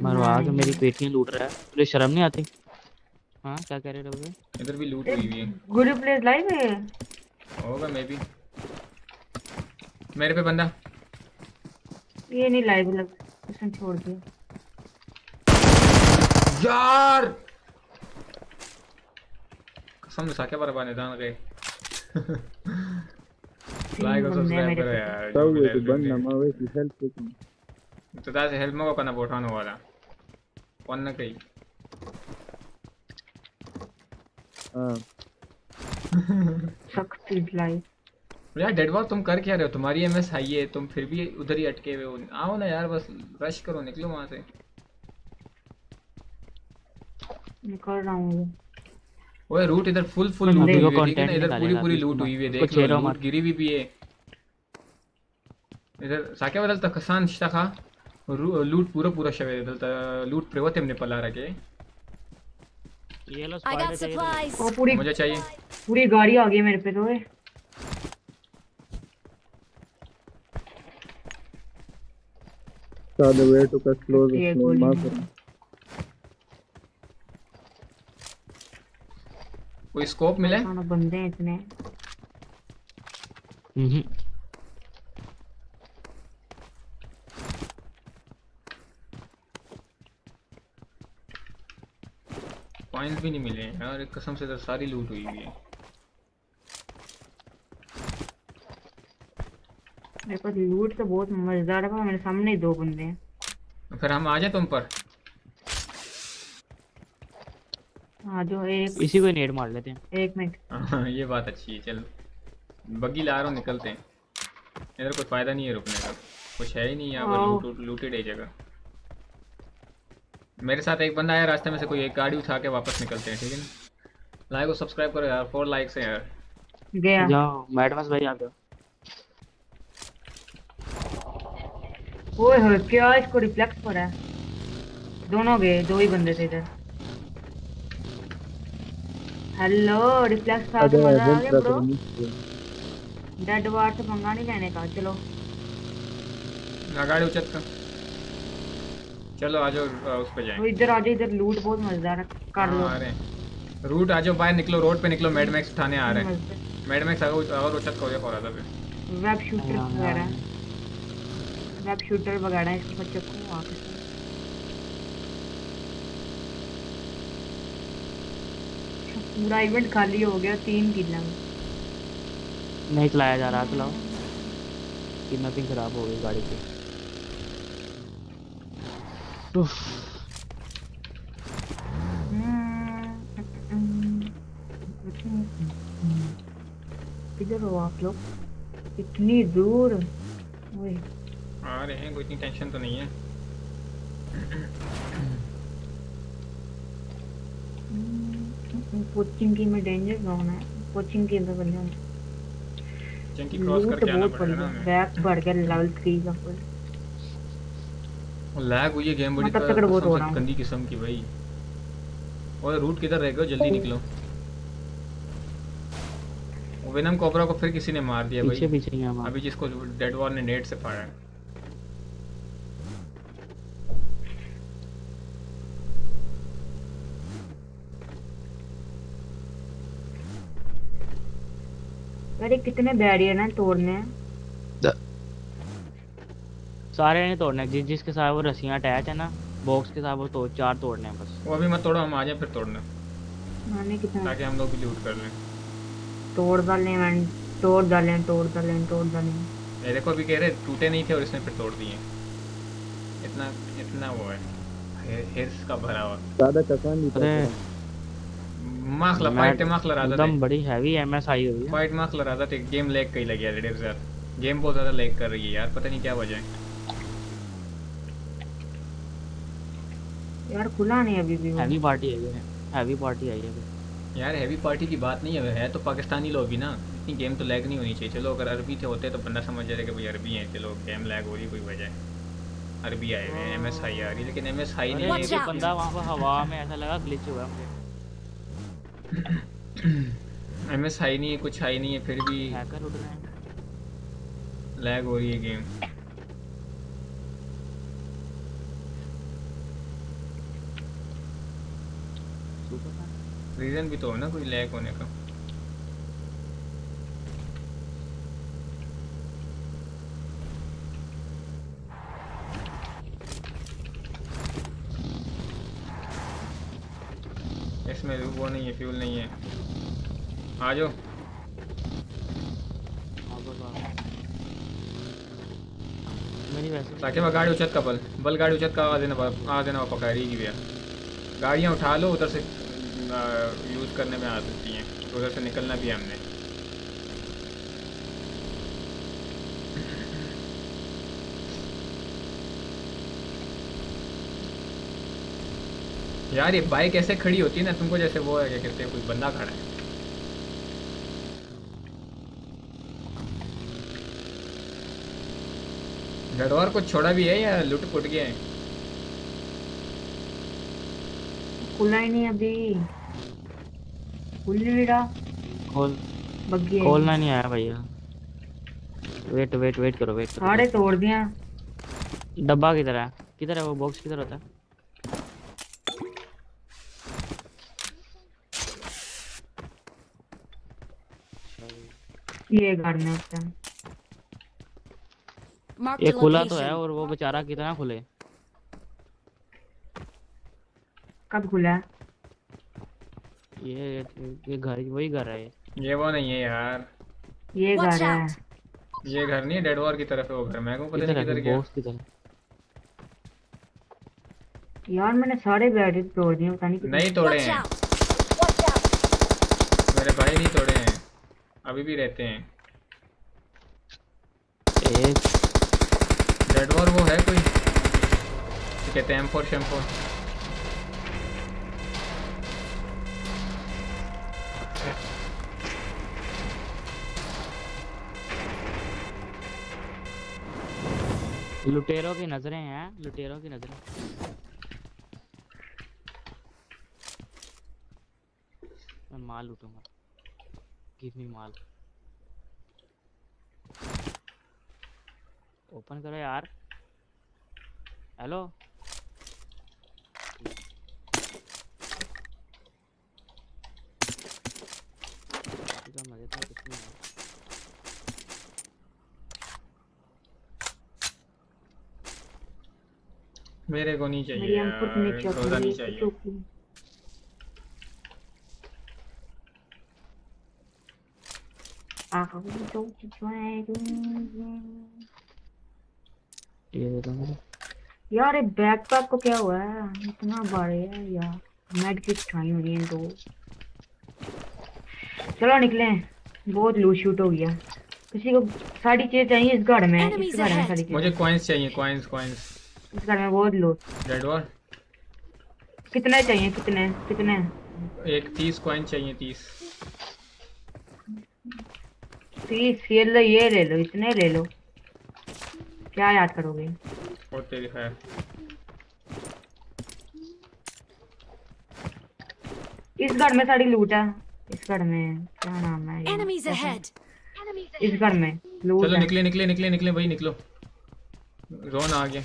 मरवा के मेरी पेटियाँ लूट रहा है। तुझे शर्म नहीं आती। हाँ क्या कह रहे थे इधर भी लूट हुई हुई है। गुरु प्लेस लाइव है। होगा मे बी मेरे पे बंदा। ये नहीं लाइव लग उसने छोड़ दिया। यार! कसम से साके पर बाने दान गए। लाइक और बंदे हैं सब्सक्राइब मेरे करो पे। यार जो भी लाइव देख तो दास हेल्प मगो करना बोठानो वाला। कौन ना कही। सख्त लाइव यार डेडवॉल तुम कर क्या रहे हो? तुम्हारी एमएस हाई है तुम फिर भी उधर ही अटके हुए हो। आओ ना यार बस रश करो निकलो वहाँ से। निकल रहा हूँ। ओए रूट इधर फुल फुल लूट हुई है ठीक है ना? इधर पूरी पूरी लूट हुई हुई है देख लो लूट गिरी भी भी है। इधर साक्या बदल कसान शिता लूट पूरा पूरा शवे इधर लूट प्रेवत हमने पला रखे। ये लो स्पाइडर चाहिए. पूरी मुझे चाहिए। पूरी गाड़ी आ गई मेरे पे तो ये ये गोली कोई स्कोप मिले? बंदे हैं इतने। हम्म। पॉइंट भी नहीं मिले यार एक कसम से इधर सारी लूट हुई हुई है। मेरे पास लूट तो बहुत मज़ेदार है मेरे सामने ही दो बंदे हैं। तो फिर हम आ जाए तुम पर? हाँ जो एक इसी को नेट मार लेते हैं। एक मिनट। हाँ, ये बात अच्छी है चल। बग्गी ला रहा हूँ निकलते हैं। इधर कोई फ़ायदा नहीं है रुकने का। कुछ है ही नहीं यहाँ पर। लूट लूटेड है जगह। मेरे साथ एक बंदा आया रास्ते में से कोई एक गाड़ी उठा के वापस निकलते हैं ठीक है ना? लाइक और सब्सक्राइब करो यार फोर लाइक्स है यार। गया। जाओ मैडमस भाई आ गया ओए होए क्या इसको रिफ्लेक्ट पड़ा है? दोनों गए दो ही बंदे थे इधर। हेलो रिफ्लेक्स खा के मज़ा आ गया ब्रो डेड वार से पंगा नहीं लेने का चलो। ना गाड़ी उचत का चलो आ जाओ उस पे तो इधर आ जाओ इधर लूट बहुत मज़ेदार है कर लो। हाँ, आ रहे हैं। रूट आ जाओ बाहर निकलो रोड पे निकलो मैड मैक्स उठाने आ रहे हैं। मैड मैक्स अगर अगर उचत का हो जाए और फिर वेब शूटर वगैरह। वेब शूटर वगैरह इसको बच्चे को आके पूरा इवेंट खाली हो गया तीन किल। हैं नहीं चलाया जा रहा चलाओ कि नथिंग खराब हो गई गाड़ी की उफ, किधर हो आप लोग। इतनी दूर। ओए। आ रहे हैं कोई इतनी टेंशन तो नहीं है। कोचिंग की में डेंजर जोन है। कोचिंग की अंदर बंदे चंकी क्रॉस करके आना पड़ेगा ना बैक बढ़ गया लेवल 3 का फुल लैग हुई है गेम बड़ी तब तक बहुत हो रहा हूँ। गंदी किस्म की भाई। और रूट किधर रह गए जल्दी निकलो। वेनम कोबरा को फिर किसी ने मार दिया भाई। पीछे ही हैं अभी जिसको डेड वॉर ने नेट से फाड़ा है। ये कितने बैरियर हैं तोड़ने? हैं सारे नहीं तोड़ने जिस जिसके साथ वो रस्सियाँ अटैच है ना बॉक्स के साथ वो तो चार तोड़ने हैं बस। वो अभी मत तोड़ो हम आ जाए फिर तोड़ना। मैंने कितना? ताकि हम लोग भी लूट कर लें। तोड़ डाले मैंने तोड़ डाले तोड़ डाले तोड़ डाले मेरे को भी कह रहे टूटे नहीं थे और इसने फिर तोड़ दिए। इतना इतना वो है हे- हिर्स का भरा हुआ। ज़्यादा कसान नहीं अरे माखला फाइट माखला था एकदम बड़ी हैवी एमएसआई है फाइट माखला रहा था गेम लैग कई लगी यार यार। गेम बहुत ज़्यादा लैग कर रही है यार पता नहीं क्या वजह है। यार खुला नहीं अभी भी हैवी पार्टी आई है हैवी पार्टी आई है यार हैवी पार्टी की बात नहीं है है तो पाकिस्तानी लोग ही ना। इतनी गेम तो लैग नहीं होनी चाहिए। चलो अगर अरबी थे होते तो बंदा समझ जाए कि भाई अरबी हैं चलो गेम लैग हो रही कोई वजह है। अरबी आए हुए हैं एम एस हाई आ रही है लेकिन एम एस हाई नहीं. बंदा वहाँ पर हवा में ऐसा लगा ग्लिच हुआ मुझे। है एम एस हाई नहीं है कुछ हाई नहीं है फिर भी हैकर उड़ रहे हैं। लैग हो रही है गेम रीज़न भी तो हो ना कोई लैग होने का इसमें वो नहीं है फ्यूल नहीं है आ जाओ ताकि मैं गाड़ी उचत का बल बल गाड़ी उचत का आ देना आ देना पका रही की भैया। गाड़ियाँ उठा लो उधर से यूज़ करने में आ सकती हैं। उधर से निकलना भी है हमने। यार ये बाइक ऐसे खड़ी होती है ना तुमको जैसे वो है क्या कहते हैं कोई बंदा खड़ा है। गढ़वार को छोड़ा भी है या लुट पुट गया है? खुला ही नहीं अभी। खुल नहीं रहा खोल। बग्गी। खोलना नहीं आया भैया। वेट वेट वेट करो वेट करो। सारे तोड़ दिया। डब्बा किधर है? किधर है वो बॉक्स किधर होता है? ये घर में होता है। ये खुला तो है और वो बेचारा कितना खुले? कब खुला? ये ये घर वही घर है ये। ये वो नहीं है यार। ये घर है। ये घर नहीं डेड वॉर की तरफ़ है वो घर। मैं को पता नहीं किधर गया। किधर है? यार मैंने सारे बैटरी तोड़ दिए पता नहीं नहीं तोड़े हैं. मेरे भाई नहीं तोड़े हैं। अभी भी रहते हैं। एक डेड वॉर वो है कोई? क्या कहते हैं एम फोर शेम लुटेरों की नज़रें हैं, लुटेरों की नज़रें। मैं माल लूटूँगा। गिव मी माल। ओपन करो यार। हेलो? नहीं हुआ। मेरे को नहीं चाहिए यार रोजा नहीं चाहिए। तो ये दे दो मुझे यार ये बैकपैक को क्या हुआ है? इतना भारी है यार। मेड किट हुई है दो। चलो निकले बहुत लूट शूट हो गया। किसी को साड़ी चीज़ चाहिए इस घर में। इस घर में चीज़। मुझे कॉइन्स चाहिए कॉइन्स कॉइन्स इस घर में बहुत लो रेड वॉर कितने चाहिए कितने? कितने? एक तीस कॉइन चाहिए तीस। तीस ये लो ये ले लो इतने ले लो। क्या याद करोगे? और तेरी खैर इस घर में साड़ी लूट है। इस घर में क्या नाम है? Enemies ahead. इस घर में लूट चलो निकले निकले निकले निकले भाई निकलो। रोन आ गया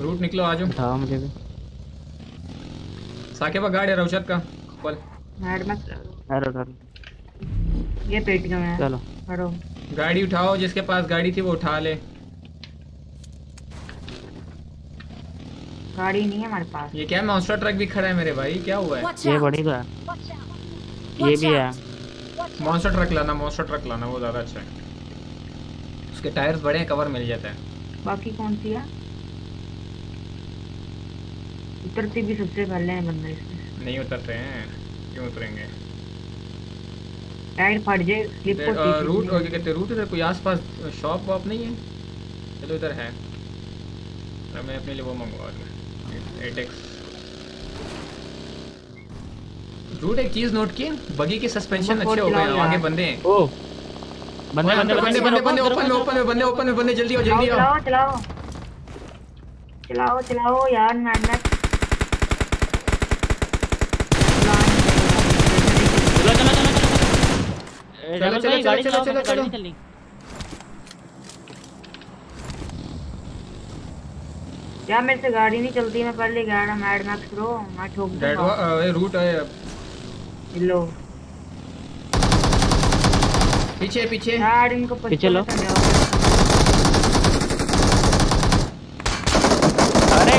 रूट निकलो आ जाओ उठाओ मुझे भी। साकेबा गाड़ी है रौशद का। पल मैड मत अरे ये पेटियाँ में चलो। करो गाड़ी उठाओ जिसके पास गाड़ी थी वो उठा ले। गाड़ी नहीं है हमारे पास। ये क्या मॉन्स्टर ट्रक भी खड़ा है मेरे भाई? क्या हुआ है? ये बड़ी तो है। ये भी है। मॉन्स्टर ट्रक लाना मॉन्स्टर ट्रक लाना वो ज़्यादा अच्छा है। उसके टायर्स बड़े हैं कवर मिल जाता है। बाकी कौन सी है? उतरती भी सबसे पहले है बंदा इसमें। नहीं उतरते हैं क्यों उतरेंगे? टायर फट जाए स्लिप है रूट और क्या कहते हैं रूट इधर कोई आसपास शॉप वॉप नहीं है? चलो इधर है। अब मैं अपने लिए वो मंगवा दूँ। एटेक्स रूट एक चीज़ नोट की बगी के सस्पेंशन अच्छे हो गए हैं, आगे बंदे। हैं ओ बंदे बंदे बंदे बंदे बंदे ओपन में ओपन में बंदे ओपन में बंदे जल्दी आओ जल्दी आओ। चलाओ चलाओ चलाओ। चलाओ यार मैड मैड चलो चलो चलो चलो चलो, चलो, चलो, चलो, चलो। यार मेरे से गाड़ी नहीं चलती मैं पहले गया था मैड मैक्स प्रो मैं ठोक डेड दूँगा रूट है लो। पीछे पीछे। यार इनको पीछे लो। अरे!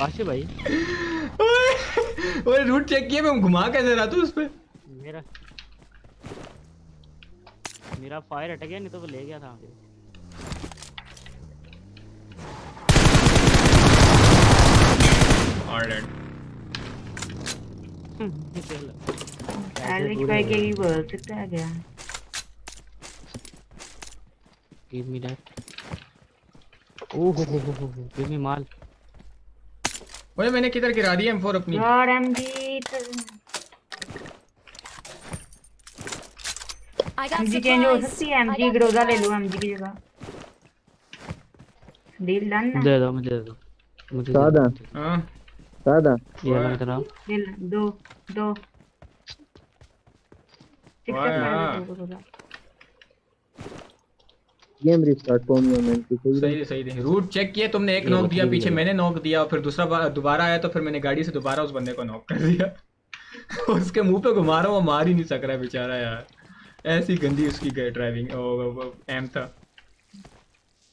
आशी भाई। ओए रूट चेक किया मैं घुमा कैसे रहा तू उस पे? मेरा मेरा फायर हट गया नहीं तो वो ले गया था। एलेक्स भाई के ही बोल सकता है क्या? गिव मी दैट ओह हो हो हो हो गिव मी माल। ओए मैंने किधर गिरा दी M4 अपनी? यार I got एमजी चेंज हो सकती है एमजी ग्रोजा ले लो एमजी की जगह डील डन ना दे दो मुझे दे दो मुझे सादा हाँ। सादा ये वाला तेरा डील दो दो। गेम रिस्टार्ट टूर्नामेंट की सही सही सही थी रूट चेक किया तुमने एक नॉक दिया पीछे मैंने नॉक दिया और फिर दूसरा बार दोबारा आया तो फिर मैंने गाड़ी से दोबारा उस बंदे को नॉक कर दिया। उसके मुँह पे घुमा रहा हूँ वो मार ही नहीं सक रहा है बेचारा यार। ऐसी गंदी उसकी ड्राइविंग एम था।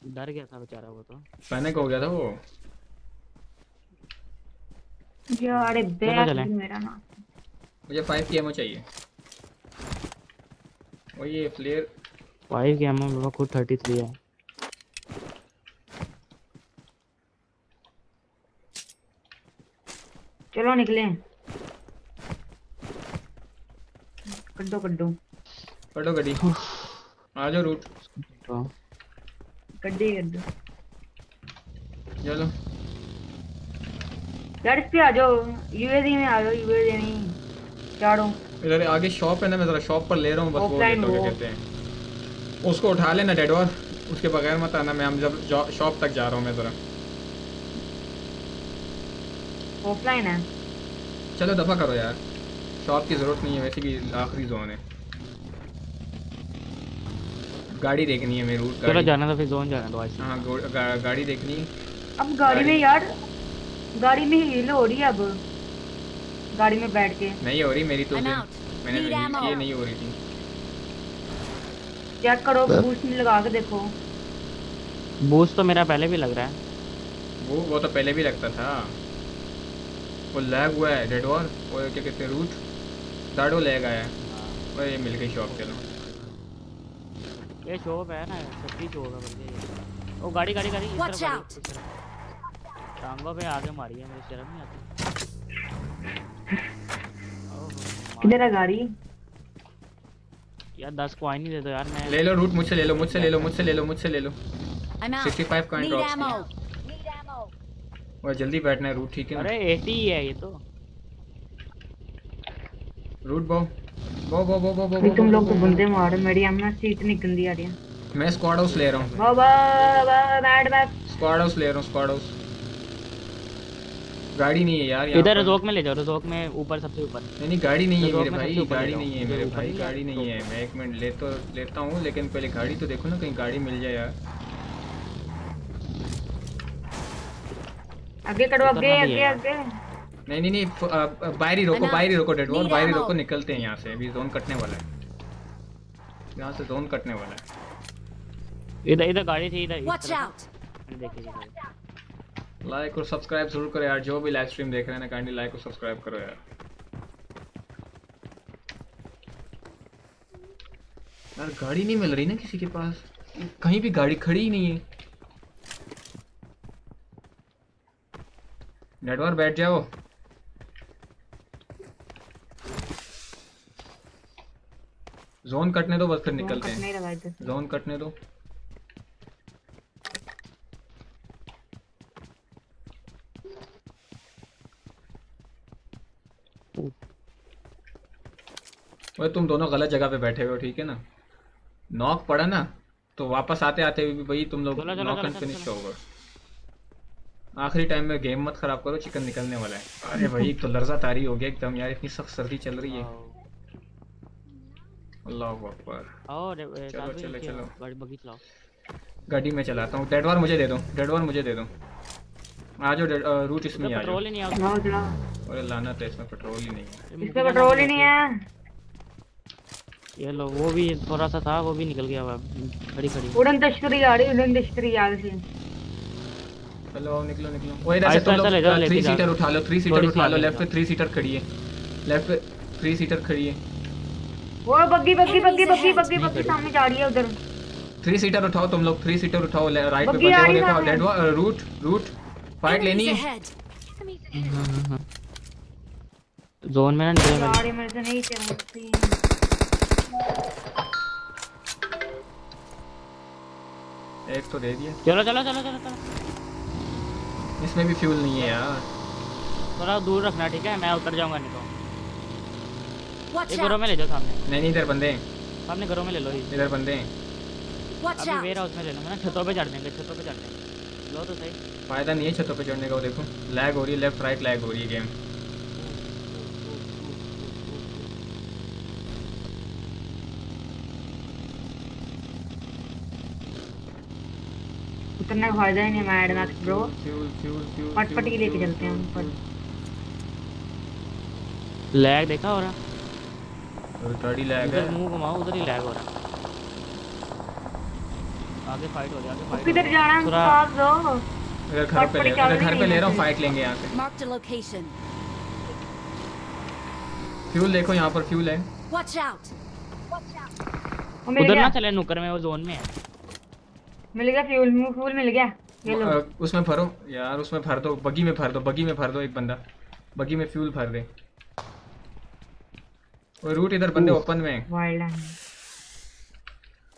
डर गया था बेचारा वो तो। पैनिक हो गया था वो। यार चलो बैग मेरा ना। मुझे फाइव की एमओ चाहिए। वो ये फ्लेयर फाइव की एमओ मेरे खुद 33 है। चलो निकले। कड्डो कड्डो। कटो गड्डी। आ जाओ रूट तो कड्डे कड्डो चलो। यार इस पे आ जाओ। यूएसए में आ जाओ यूएसए में चाड़ो इधर आगे शॉप है ना मैं जरा शॉप पर ले रहा हूँ बस वो हूँ कहते हैं। उसको उठा लेना डेडवर उसके बगैर मत आना मैं हम जब शॉप तक जा रहा हूँ मैं जरा। ऑफलाइन है। चलो दफ़ा करो यार। शॉप की ज़रूरत नहीं है वैसे भी आखिरी जोन है। गाड़ी देखनी है मेरी रूट चलो जाना तो फिर जोन जाना दो ऐसे हाँ गो- गाड़ी देखनी। अब गाड़ी में यार गाड़ी में हील हो रही है अब। गाड़ी में बैठ के। नहीं हो रही मेरी तो. मैंने तो. की नहीं हो रही थी। चेक करो बूस्ट में लगा के देखो। बूस्ट तो मेरा पहले भी लग रहा है। वो वो तो पहले भी लगता था। वो लैग हुआ है डेड वॉर वो क्या कहते हैं रूट दाड़ो लैग आया। है वो ये मिल गई शॉप चलो ये शॉप है ना सच्ची शॉप है बंदे ये। ओ गाड़ी गाड़ी गाड़ी इस तरफ़ टांगों पे आगे मारी है मुझे शर्म नहीं आती। किधर है गाड़ी? यार 10 कॉइन ही दे दो यार मैं ले लो रूट मुझसे ले लो मुझसे ले लो मुझसे ले लो मुझसे ले लो। 65 कॉइन ड्रॉप. और जल्दी बैठना है रूट ठीक है अरे 80 ही है ये तो। रूट बो। बो बो बो बो बो भाई तुम लोग तो बंदे मार रहे मेरी हम ना सीट नहीं गंदी आ रही है। मैं स्क्वाड हाउस ले रहा हूँ। बा बा बा बैड बैड स्क्वाड हाउस ले रहा हूँ स्क्वाड हाउस गाड़ी नहीं है यार इधर। रजोक में ले जाओ रजोक में ऊपर सबसे ऊपर। नहीं नहीं गाड़ी नहीं है मेरे भाई गाड़ी नहीं है मेरे भाई गाड़ी नहीं है। मैं एक मिनट ले तो लेता हूँ लेकिन पहले गाड़ी तो देखो ना कहीं गाड़ी मिल जाए यार। आगे करो आगे आगे आगे। नहीं नहीं नहीं बाहर ही रोको बाहर ही रोको डेड और नीड बाहर ही रोको निकलते हैं यहाँ से अभी जोन कटने वाला है। यहाँ से जोन कटने वाला है। इधर इधर गाड़ी थी इधर। लाइक और सब्सक्राइब ज़रूर करो यार जो भी लाइव स्ट्रीम देख रहे हैं ना काइंडली लाइक और सब्सक्राइब करो यार। यार गाड़ी नहीं मिल रही ना किसी के पास। कहीं भी गाड़ी खड़ी ही नहीं है। नेटवर्क बैठ जाओ। जोन कटने दो बस फिर निकलते हैं। जोन कटने दो ओए तुम दोनों गलत जगह पे बैठे हुए हो ठीक है ना नॉक पड़ा ना तो वापस आते आते भी भाई तुम लोग नॉक एंड फिनिश। होगा आखिरी टाइम में गेम मत खराब करो चिकन निकलने वाला है अरे भाई तो लर्जा तारी हो गया एकदम यार इतनी सख्त सर्दी चल रही है आओ। अल्लाह अकबर। आओ चलो, चलो, चलो। गाड़ी बगी चलाओ गाड़ी में चलाता हूँ। डेडवार मुझे दे दो डेडवार मुझे दे दो। आ जाओ रूट इसमें आ जाओ। पेट्रोल ही नहीं चलाओ चलाओ। अरे लाना तो इसमें पेट्रोल ही नहीं है। इसमें पेट्रोल ही नहीं है। ये लो वो भी थोड़ा सा था वो भी निकल गया हुआ खड़ी खड़ी। उड़न तश्तरी आ रही उड़न तश्तरी आगे से चलो आओ निकलो। निकलो से आहिस्ता तुम लोग आहिस्ता थ्री सीटर उठा लो थ्री सीटर उठा लो। लेफ़्ट पे जाओ। थ्री सीटर खड़ी है। लेफ़्ट पे थ्री सीटर खड़ी है। वो बग्गी बग्गी बग्गी बग्गी बग्गी बग्गी सामने जा रही है उधर। थ्री सीटर उठाओ तुम लोग थ्री सीटर उठाओ राइट पे रही है देखो रूट रूट फाइट लेनी है. जोन में ना निकले जा रही है मेरे से नहीं चलती एक तो दे दिया। चलो चलो चलो चलो चलो। इसमें भी फ्यूल नहीं है यार। थोड़ा दूर रखना ठीक है? मैं उतर जाऊँगा नहीं तो ये घरों में ले जाओ सामने। नहीं नहीं इधर बंदे हैं। सामने घरों में ले लो इधर बंदे हैं। अभी वेयर हाउस में ले लेंगे ना छतों पे चढ़ देंगे छतों पे चढ़ देंगे लो तो सही। फ़ायदा नहीं है छतों पे चढ़ने का वो देखो। लैग हो रही है लेफ़्ट राइट लैग हो रही है गेम उतरने का फ़ायदा ही नहीं मैड मैक्स ब्रो फ्यूल ही लेके चलते हैं हम ऊपर लैग देखा हो रहा? गाड़ी लैग है। मुँह घुमाओ उधर ही लैग हो रहा आगे फाइट हो रही है आगे फाइट किधर जाना है? साथ दो। इधर घर पे ले इधर घर पे ले रहा हूँ है। फाइट लेंगे यहाँ से। Marked a location. फ्यूल देखो यहाँ पर फ्यूल है। Watch out. वो मिल उधर ना चले नुकर में वो जोन में है। मिल गया फ्यूल फ्यूल मिल गया। ये लो। उसमें भरो। यार उसमें भर दो बगी में भर दो बगी में भर दो एक बंदा। बगी में फ्यूल भर दे। वो रूट इधर बंदे ओपन में वाइल्ड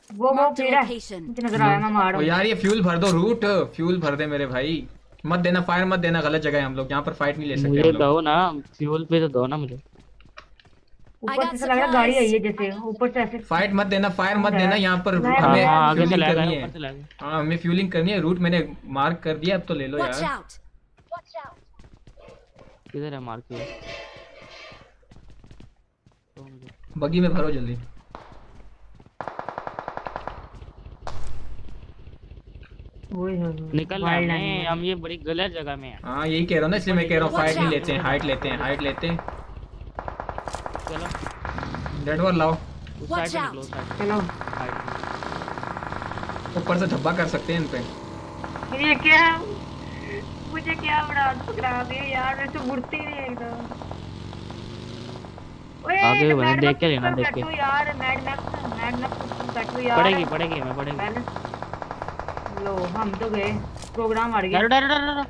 वो. मुझे नज़र आया मैं मार। यार ये फ्यूल भर दो रूट फ्यूल भर दे मेरे भाई। मत देना फायर मत देना गलत जगह है हम लोग। यहाँ पर फाइट नहीं ले सकते मुझे दो ना फ्यूल पे तो दो ना मुझे। ऊपर से ऐसा लग रहा गाड़ी आई है जैसे ऊपर से ऐसे। फाइट मत देना फायर मत देना यहाँ पर हमें हाँ आगे से फ्यूलिंग करनी है है। लैग। है हाँ हमें फ्यूलिंग करनी है। रूट मैंने मार्क कर दिया अब तो ले लो यार। किधर है मार के बगी में भरो जल्दी। निकल रहे हैं हम ये बड़ी गलत जगह में है। हाँ यही कह रहा हूँ ना इसलिए मैं कह रहा हूँ फाइट नहीं लेते हैं हाइट लेते हैं हाइट लेते हैं। चलो। डेड वॉर लाओ। चलो। ऊपर से धब्बा कर सकते हैं इन पे। ये क्या? मुझे क्या बड़ा पकड़ा दिया यार मैं तो मुड़ती नहीं एकदम आगे तो बने, देख के लेना, देख के। यार मैड मैक्स मैड यार। पड़ेगी पड़ेगी मैं पड़ेगी। लो हम तो गए। प्रोग्राम हार डरो गया डरो डरो डरो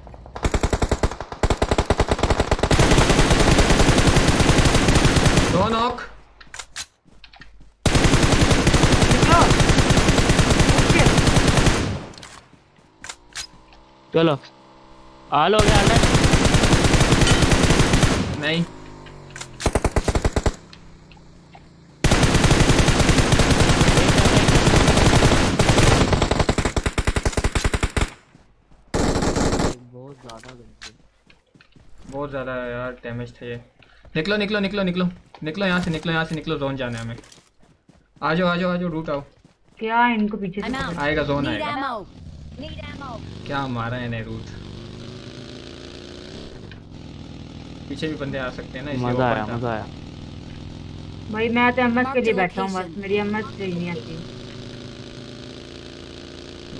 दो दो नॉक चलो। हाल हो गया नहीं बहुत ज़्यादा गंदे। बहुत ज़्यादा यार डैमेज थे ये। निकलो निकलो निकलो निकलो। निकलो यहाँ से निकलो यहाँ से निकलो जोन जाना है हमें। आ जाओ आ जाओ आ जाओ रूट आओ। क्या इनको पीछे से आएगा जोन आएगा. क्या मारा है इन्हें रूट पीछे भी बंदे आ सकते हैं ना मज़ा आया मज़ा आया। भाई मैं तो एमएस के लिए बैठा हूँ बस मेरी एमएस सही नहीं आती।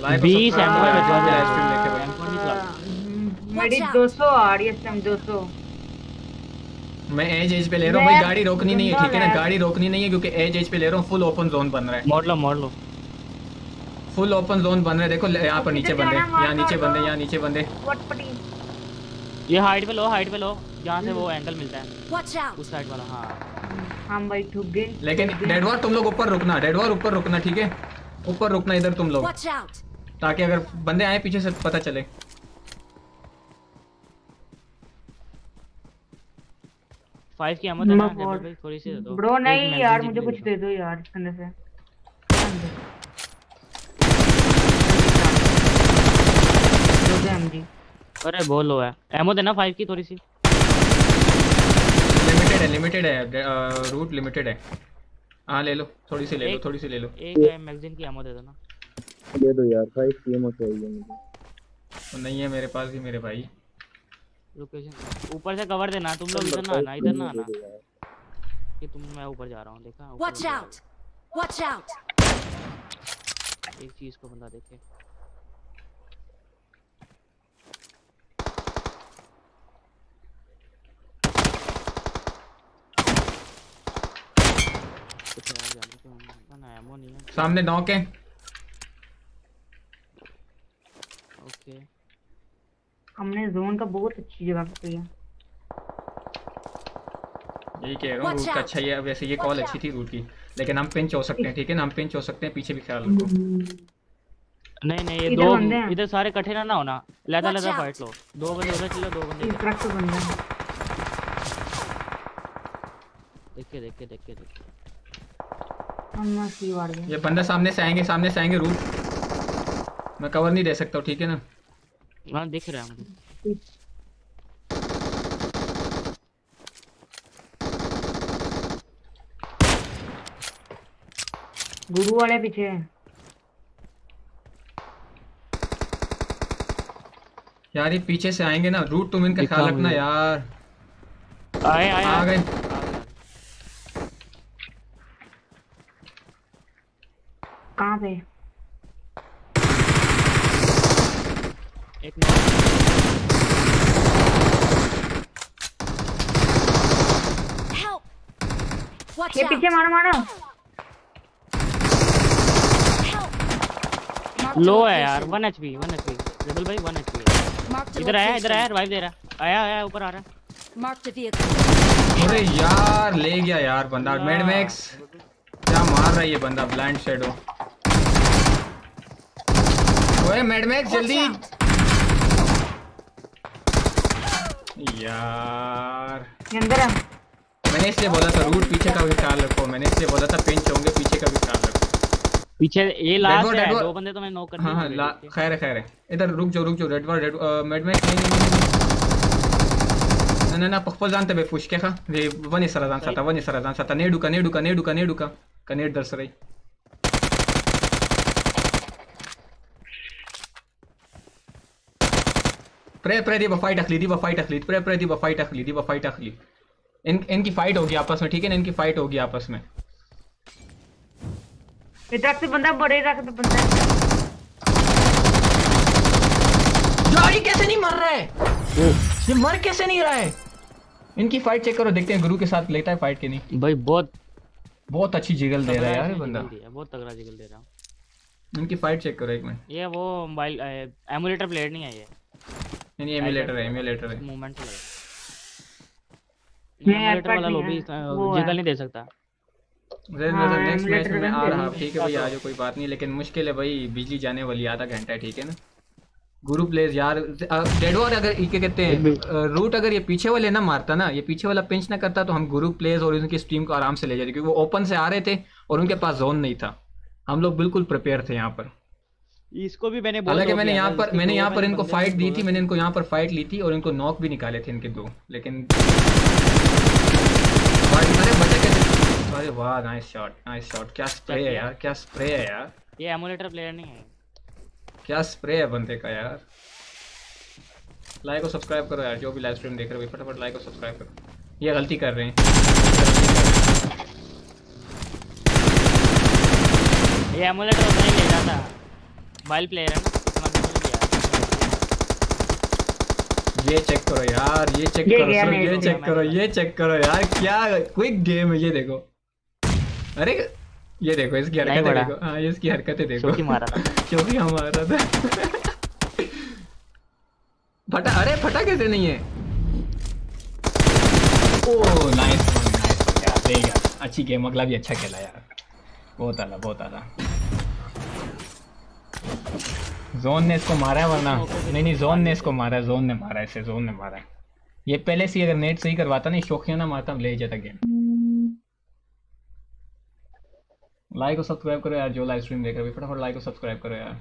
लाइव बीस सब्सक्राइब ammo करो, है, जो भी बचा है। देखे हुए। Ammo हम्म, मेरी 200 आ रही है इस टाइम 200 मैं एज एज पे ले रहा हूँ भाई गाड़ी रोकनी नहीं है ठीक है ना? गाड़ी रोकनी नहीं है क्योंकि एज एज पे ले रहा हूँ फुल ओपन जोन बन रहा है। मोड़ लो मोड़ लो फुल ओपन जोन बन रहा है देखो यहाँ पर नीचे बंदे यहाँ नीचे बंदे। यहाँ नीचे बंदे। ये हाइट पे लो हाइट पे लो जहाँ से वो एंगल मिलता है। उस साइड वाला हाँ। हम भाई ठुक गए लेकिन डेड वॉर तुम लोग ऊपर रुकना डेड वॉर ऊपर रुकना ठीक है? ऊपर रुकना इधर तुम लोग ताकि अगर बंदे आए पीछे से पता चले। फाइव की एमो देना मैं डेविल भाई थोड़ी सी दे दो। ब्रो नहीं यार मुझे कुछ दे। दो यार अंदर से। दो दो एमजी अरे बहुत लो है एमो देना फाइव की थोड़ी सी। लिमिटेड है लिमिटेड है रूट लिमिटेड है। हाँ ले लो थोड़ी सी ले लो थोड़ी सी ले लो। एक मैगजीन की एमो दे देना। दे दो यार फाइव टीम चाहिए मुझे। नहीं है मेरे पास भी मेरे भाई। लोकेशन ऊपर से कवर देना तुम लोग इधर ना आना इधर ना आना। कि तुम मैं ऊपर जा रहा हूँ देखा? out. Watch out. हूँ। एक चीज़ को बंदा देखे। सामने नॉक है ओके हमने जोन का बहुत अच्छी जगह पे किया। यही कह रहा हूँ रूट का अच्छा ही है वैसे ये कॉल अच्छी थी रूट की लेकिन हम पिंच हो सकते हैं ठीक है ना? हम पिंच हो सकते हैं पीछे भी ख्याल रखो। नहीं नहीं ये दो इधर सारे इकट्ठे ना ना होना लहदा out. फाइट लो। दो बंदे उधर चलो दो बंदे ट्रक पे बंदा देख के देख के देख के देख के। हम सी वार ये बंदा सामने से आएँगे सामने से आएँगे रूट। मैं कवर नहीं दे सकता हूँ ठीक है ना? हाँ दिख रहा है। मुझे गुरु वाले पीछे हैं। यार ये पीछे से आएँगे ना। रूट तुम इनका ख्याल रखना यार। आए आए आ गए। कहाँ पे? एक ये पीछे मारो मारो। लो है यार. One HP one HP rebel भाई वन एचपी Mark the इधर आया इधर आया रिवाइव दे रहा। आया आया ऊपर आ रहा। अरे यार ले गया यार बंदा। मेड मैक्स क्या मार रहा है ये बंदा? ब्लाइंड शेडो ओए मेड मैक्स जल्दी out. यार अंदर है मैंने इसलिए बोला था रूट पीछे का भी ख्याल रखो मैंने इसलिए बोला था पिंच होंगे पीछे का भी ख्याल रखो पीछे ये लास्ट है दो बंदे तो मैं नॉक कर हाँ हाँ खैर है खैर है इधर रुक जाओ रुक जाओ red war red Mad Max नहीं नहीं नहीं ना ना पखपल जानते बे पुश क्या रे वनी सरा जान सता वनी सरा जान सता नेडू का नेडू का नेडू का नेडू का कनेड दर्स रही प्रे प्रे दी फाइट अखली दी फाइट अखली प्रे प्रे दी फाइट अखली दी फाइट अखली। इन इनकी फाइट होगी आपस में ठीक है ना? इनकी फाइट होगी आपस में। ये से बंदा बड़े पे बंदा। यार ये कैसे नहीं मर रहा है? ये मर कैसे नहीं रहा है? इनकी फाइट चेक करो देखते हैं गुरु के साथ लेता है फाइट के नहीं। भाई बहुत बहुत अच्छी जिगल दे रहा है यार ये बंदा। बहुत तगड़ा जिगल दे रहा हूँ। इनकी फाइट चेक करो एक मिनट। ये वो मोबाइल एमुलेटर प्लेयर नहीं है ये। नहीं एमुलेटर है एमुलेटर है। मूवमेंट लगा मैं एमुलेटर वाला लॉबी नहीं है। नहीं दे सकता। जैन हाँ, नेक्स्ट मैच में आ रहा। ठीक है भाई आ जाओ कोई बात नहीं लेकिन मुश्किल है भाई बिजली जाने वाली आधा घंटा है ठीक है ना? गुरु प्लेस यार डेड वॉर अगर ये क्या कहते हैं रूट अगर ये पीछे वाले ना मारता ना ये पीछे वाला पिंच ना करता तो हम गुरु प्लेस और उनकी स्ट्रीम को आराम से ले जाते क्योंकि वो ओपन से आ रहे थे और उनके पास जोन नहीं था। हम लोग बिल्कुल प्रिपेयर थे यहाँ पर। इसको भी मैंने हालाँकि रोक मैंने यहाँ पर मैंने यहाँ पर इनको फाइट दी थी मैंने इनको यहाँ पर फाइट ली थी और इनको नॉक भी निकाले थे इनके दो लेकिन अरे बचे कैसे अरे वाह नाइस शॉट नाइस शॉट क्या स्प्रे है यार क्या स्प्रे है यार। ये एमुलेटर प्लेयर नहीं है। क्या स्प्रे है बंदे का यार। लाइक और सब्सक्राइब करो यार जो भी लाइव स्ट्रीम देख रहे हो फटाफट लाइक और सब्सक्राइब करो। ये गलती कर रहे हैं। ये एमुलेटर उतना ही ले जाता मोबाइल प्लेयर है ना इतना भी नहीं लिया ये चेक करो यार ये चेक ये करो सर, ये ये चेक करो ये चेक करो यार क्या क्विक गेम है ये देखो। अरे ये देखो इसकी हरकतें देखो। हाँ ये इसकी हरकतें देखो। शोकी मारा था। चौकी हमारा था। फटा अरे फटा कैसे नहीं है? ओ नाइस नाइस यार यार अच्छी गेम अगला भी अच्छा खेला यार। बहुत आला बहुत आला। जोन ने इसको मारा है वरना। नहीं नहीं जोन ने इसको मारा है जोन ने मारा इसे जोन ने मारा है। ये पहले से अगर नेट सही करवाता नहीं शौकिया ना मारता, ले जाता गेम लाइक और सब्सक्राइब करो यार, जो लाइव स्ट्रीम देख रहे हो फटाफट लाइक और सब्सक्राइब करो यार।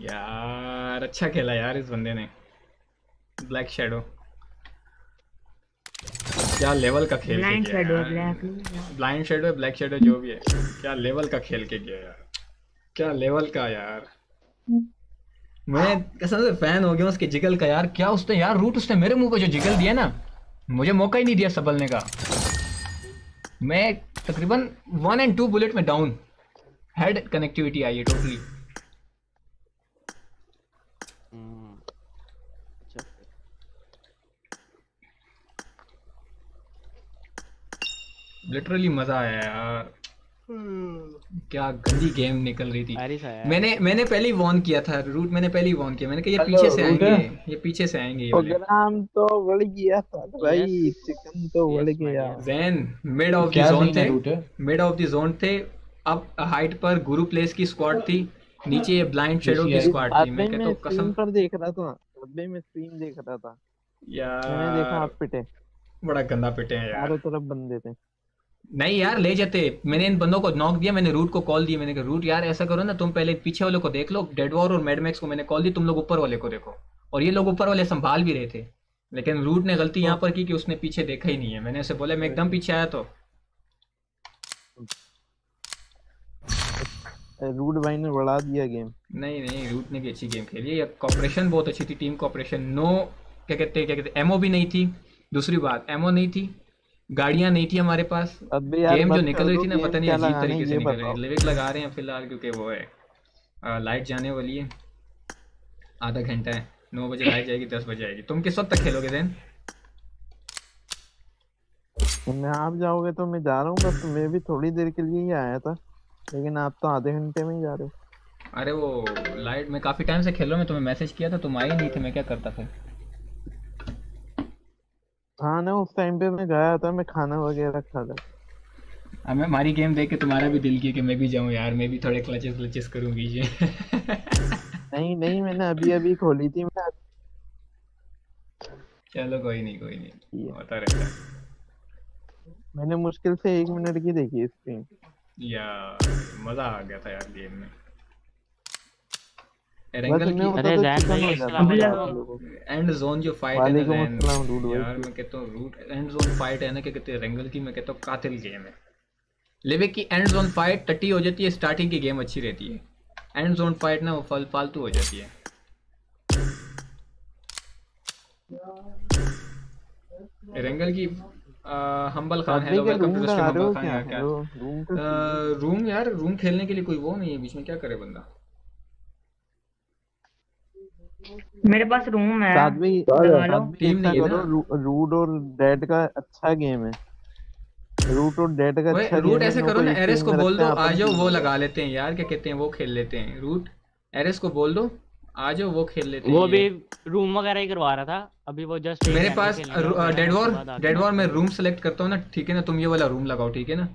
यार अच्छा खेला यार इस बंदे ने। ब्लैक शेडो क्या लेवल का खेल blind shadow black blind shadow black shadow जो भी है। क्या लेवल का खेल के गया यार? क्या लेवल का यार? मैं कसम से फ़ैन हो गया उसके जिगल का यार। क्या उसने यार रूट उसने मेरे मुँह पे जो जिगल दिया ना मुझे मौका ही नहीं दिया संभलने का। मैं तकरीबन वन एंड टू बुलेट में डाउन हेड कनेक्टिविटी आई है टोटली लिटरली मज़ा आया यार। क्या गंदी गेम निकल रही थी। मैंने मैंने पहले ही वॉर्न किया था रूट मैंने पहले ही वॉर्न किया। मैंने कहा ये पीछे से आएँगे ये पीछे से आएँगे ये प्रोग्राम तो बढ़ गया था भाई चिकन तो बढ़ गया. Jain mid of the zone थे मिड ऑफ़ द जोन थे। अब हाइट पर गुरु प्लेस की स्क्वाड थी। नीचे ये ब्लाइंड शेडो की स्क्वाड थी। मैं कहता हूँ कसम। पर देख रहा था। अबे मैं स्क्रीन देख रहा था। यार मैंने देखा आप पिटे। बड़ा गंदा पिटे हैं यार। चारों तरफ़ बंदे थे। नहीं यार ले जाते। मैंने इन बंदों को नॉक दिया मैंने रूट को कॉल दिया मैंने कहा रूट यार ऐसा करो ना तुम पहले पीछे वाले को देख लो डेड वॉर और मैडमैक्स को मैंने कॉल दी तुम लोग ऊपर वाले को देखो। और ये लोग ऊपर वाले संभाल भी रहे थे। लेकिन रूट ने गलती यहाँ पर की कि उसने पीछे देखा ही नहीं है। मैंने उसे बोला मैं एकदम पीछे आया तो। रूट भाई ने बढ़ा दिया गेम नहीं नहीं रूट ने भी अच्छी गेम खेली है। कॉपरेशन बहुत अच्छी थी टीम कॉपरेशन नो क्या कहते हैं क्या कहते हैं एमओ भी नहीं थी। दूसरी बात एमओ नहीं थी। गाड़ियाँ नहीं थी हमारे पास। यार गेम जो निकल रही थी ना पता नहीं अजीब तरीके से निकल रही। लिविक लगा रहे हैं फ़िलहाल क्योंकि वो है। लाइट जाने वाली है। आधा घंटा है। नौ बजे लाइट जाएगी दस बजे आएगी। तुम किस वक्त तक खेलोगे देन मैं आप जाओगे तो मैं जा रहा हूँ बस मैं भी थोड़ी देर के लिए ही आया था। लेकिन आप तो आधे घंटे में ही जा रहे हो। अरे वो लाइट मैं काफ़ी टाइम से खेल रहा हूँ मैं तुम्हें मैसेज किया था तुम आए नहीं थे मैं क्या करता फिर? हाँ ना उस टाइम पे मैं गया था मैं खाना वगैरह खा रहा अब मैं हमारी गेम देख के तुम्हारा भी दिल किया कि मैं भी जाऊँ यार मैं भी थोड़े क्लचेस क्लचेस करूँ बीच में नहीं नहीं मैंने अभी अभी खोली थी मैं चलो कोई नहीं कोई नहीं होता रहता मैंने मुश्किल से एक मिनट की देखी स्क्रीन यार मज़ा आ गया था यार गेम में। एंड जोन जो फाइट है ना भाई यार मैं कहता हूँ रूट एंड जोन फाइट है ना क्या कहते हैं रेंगल की मैं कहता हूँ कातिल गेम है। लिविक की एंड जोन फाइट टट्टी हो जाती है स्टार्टिंग की गेम अच्छी रहती है। एंड जोन फाइट ना वो फल फालतू हो जाती है। रेंगल की humble Khan hello welcome to the लगा रहे हो खान क्या? यार क्या? रूम यार रूम खेलने के लिए कोई वो नहीं है बीच में क्या करे बंदा? मेरे पास रूम है। साथ में टीम नहीं है ना। रूट और डेड का अच्छा गेम है। रूट और डेड का अच्छा रूट गेम ऐसे करो ना एरस को बोल दो आ जाओ वो लगा लेते हैं यार क्या कहते हैं वो खेल लेते हैं। रूट एरिस को बोल दो आ जाओ वो खेल लेते हैं वो भी रूम वगैरह ही करवा रहा था अभी वो जस्ट मेरे पास डेड वॉर डेड वॉर में रूम सेलेक्ट करता हूँ ना ठीक है ना तुम ये वाला रूम लगाओ ठीक है ना।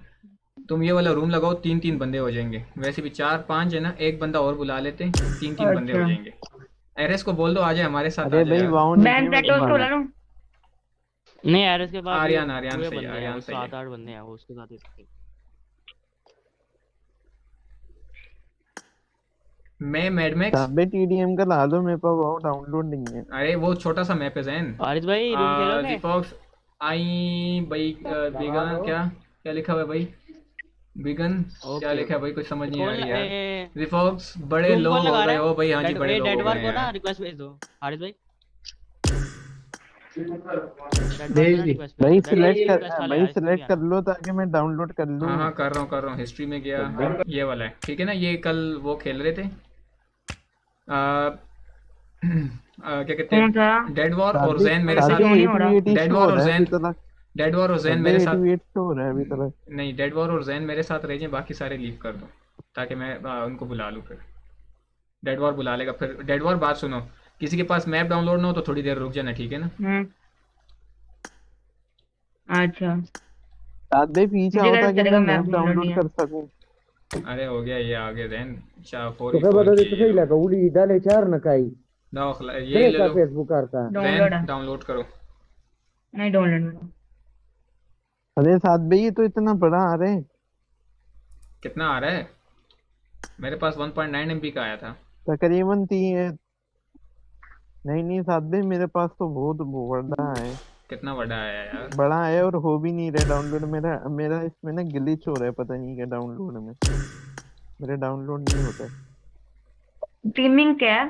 तुम ये वाला रूम लगाओ तीन तीन बंदे हो जाएँगे। वैसे भी चार पाँच है ना एक बंदा और बुला लेते हैं तीन तीन बंदे हो अच्छा। जाएँगे। एरिस को बोल दो आ जाए हमारे साथ अरे भाई जाए वाउंड बैन प्लेटो तो ला लूँ नहीं यार इसके बाद आर्यन- आर्यन सही हैं, आर्यन वो सही। सात आठ बंदे हैं वो उसके साथ। मैं मैडमैक्स साबे टीडीएम का ला दो मेरे पास वो डाउनलोड नहीं है। अरे वो छोटा सा मैप है जैन आरिस भाई रूम खेलोगे? दीपक आई भाई बिगन क्या क्या लिखा हुआ है भाई? बिगन क्या लिखा है भाई? कुछ समझ नहीं आ रही यार। रिफॉक्स बड़े लोग हो गए हो है? भाई हाँ जी बड़े लोग हो वार गए को ना रिक्वेस्ट भेज दो। आरिस भाई। भेज दी। भाई सिलेक्ट कर भाई सिलेक्ट कर लो ताकि मैं डाउनलोड कर लूँ। हाँ हाँ कर रहा हूँ कर रहा हूँ। हिस्ट्री में गया ये वाला है। ठीक है ना? ये कल वो खेल रहे थे। आ, आ, क्या कहते हैं? डेड वॉर और जैन मेरे साथ। क्यों नहीं हो रहा? 88 Dead शो War हो और है तक डेड वॉर और जैन मेरे साथ 88 शो हो रहा है अभी तक नहीं डेड वॉर और जैन मेरे साथ रह जाए बाकी सारे लीव कर दो ताकि मैं आ, उनको बुला लूँ फिर। डेड वॉर बुला लेगा फिर डेड वॉर बात सुनो। किसी के पास मैप डाउनलोड ना हो तो थोड़ी देर रुक जाना ठीक है ना? हम्म। अच्छा। साबे पीछे ताकि चलेगा मैं मैप डाउनलोड कर सकूँ। अरे हो गया ये आगे जैन चार फोर बदल कसं येईल का उडी डाले चार ना ये ले लो फेसबुक करता डाउनलोड डाउनलोड करो। नहीं डाउनलोड अरे साबे ये तो इतना बड़ा आ रहे हैं। कितना आ रहा है? मेरे पास 1.9 एमबी का आया था। तकरीबन तीन नहीं नहीं साबे मेरे पास तो बहुत बड़ा है। कितना बड़ा आया यार? बड़ा है और हो भी नहीं रहा डाउनलोड मेरा मेरा इसमें ना ग्लिच हो रहा है पता नहीं क्या डाउनलोड में। मेरा डाउनलोड नहीं होता है। टीमिंग क्या है?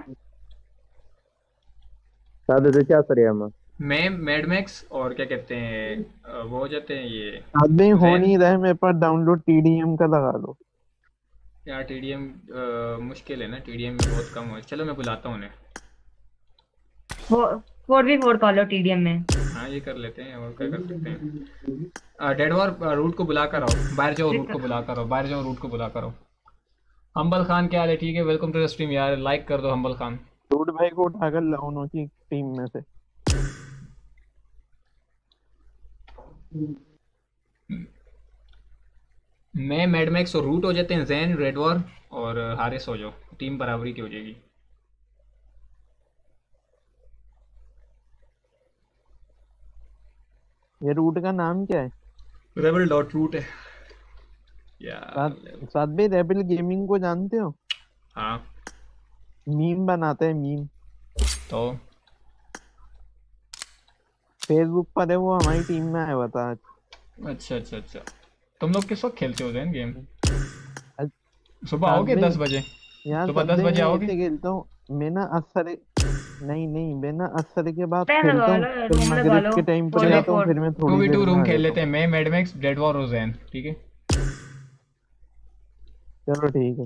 साधे त्याच्या सर मग मैं मैडमैक्स और क्या कहते हैं वो हो जाते हैं ये साबे हो नहीं रहा है मेरे पास डाउनलोड टीडीएम का लगा लो यार टीडीएम मुश्किल है ना टीडीएम में बहुत कम हो चलो मैं बुलाता हूँ उन्हें। फोर भी फोर कॉल लो टीडीएम में। हाँ ये कर लेते हैं और क्या कर सकते हैं। डेड वॉर रूट को बुला कर आओ बाहर जाओ रूट को बुला कर आओ बाहर जाओ रूट को बुला कर आओ। हम्बल खान क्या हाल है? ठीक है वेलकम टू द स्ट्रीम यार लाइक कर दो हम्बल खान। रूट भाई को उठाकर लाओ उन्हों की टीम में से। मैं मैडमैक्स और रूट हो जाते हैं जैन रेड वॉर और हारिस हो जाओ। टीम बराबरी की हो जाएगी। ये रूट का नाम क्या है? रेबल डॉट रूट है। यार साथ भी रेबल गेमिंग को जानते हो? हाँ। मीम बनाते हैं मीम तो फेसबुक पर है वो हमारी टीम में आया हुआ था अच्छा अच्छा अच्छा। तुम लोग किस वक्त खेलते हो जैन गेम सुबह आओगे दस बजे? सुबह सब 10 दिन बजे आओगे? खेलता हूँ मैं ना असर नहीं नहीं मैं ना असर के बाद खेलता हूँ लगा मगरिब के टाइम पर जाता हूँ फिर मैं टू थोड़ी वी देर टू में रूम खेल लेते हैं मैं मैडमैक्स डेड वॉर और जैन ठीक है? चलो ठीक है।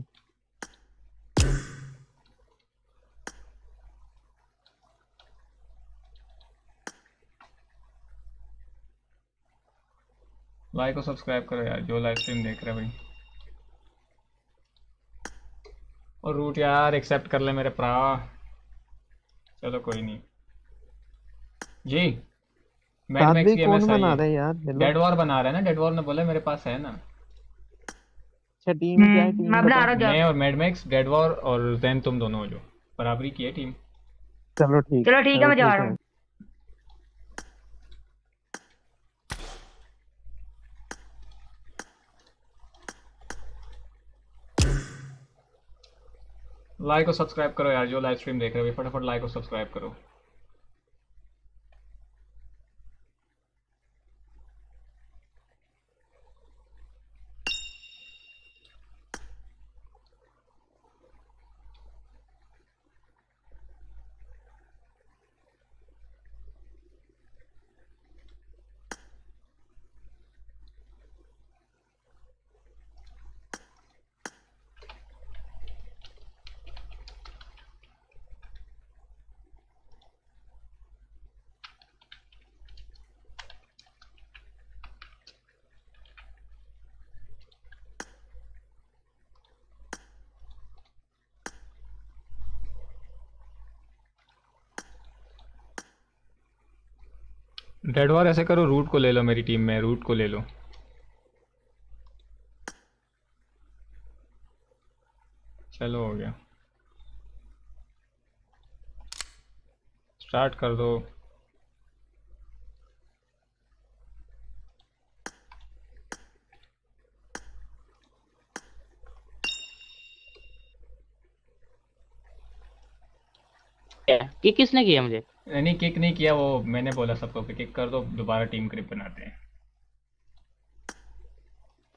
लाइक और सब्सक्राइब करो यार जो लाइव स्ट्रीम देख रहे भाई। और रूट यार एक्सेप्ट कर ले मेरे प्रा। चलो कोई नहीं। जी मैडमैक्स की कौन एमएस बना रहा है है यार डेड वॉर बना रहा है ना? डेड वॉर ने बोला मेरे पास है ना। अच्छा टीम क्या है हम्म, टीम मैं बना रहा मैं हूँ और मैडमैक्स डेड वॉर और जैन तुम दोनों हो जो। बराबरी की है टीम चलो ठीक चलो ठीक है मैं जा रहा हूँ। लाइक और सब्सक्राइब करो यार, जो लाइव स्ट्रीम देख रहे हो फटाफट लाइक और सब्सक्राइब करो। डेड वॉर ऐसे करो रूट को ले लो मेरी टीम में, रूट को ले लो। चलो, हो गया। स्टार्ट कर दो। कि किसने किया मुझे? नहीं किक नहीं किया वो मैंने बोला सबको कि किक कर दो दोबारा टीम क्रिप बनाते हैं।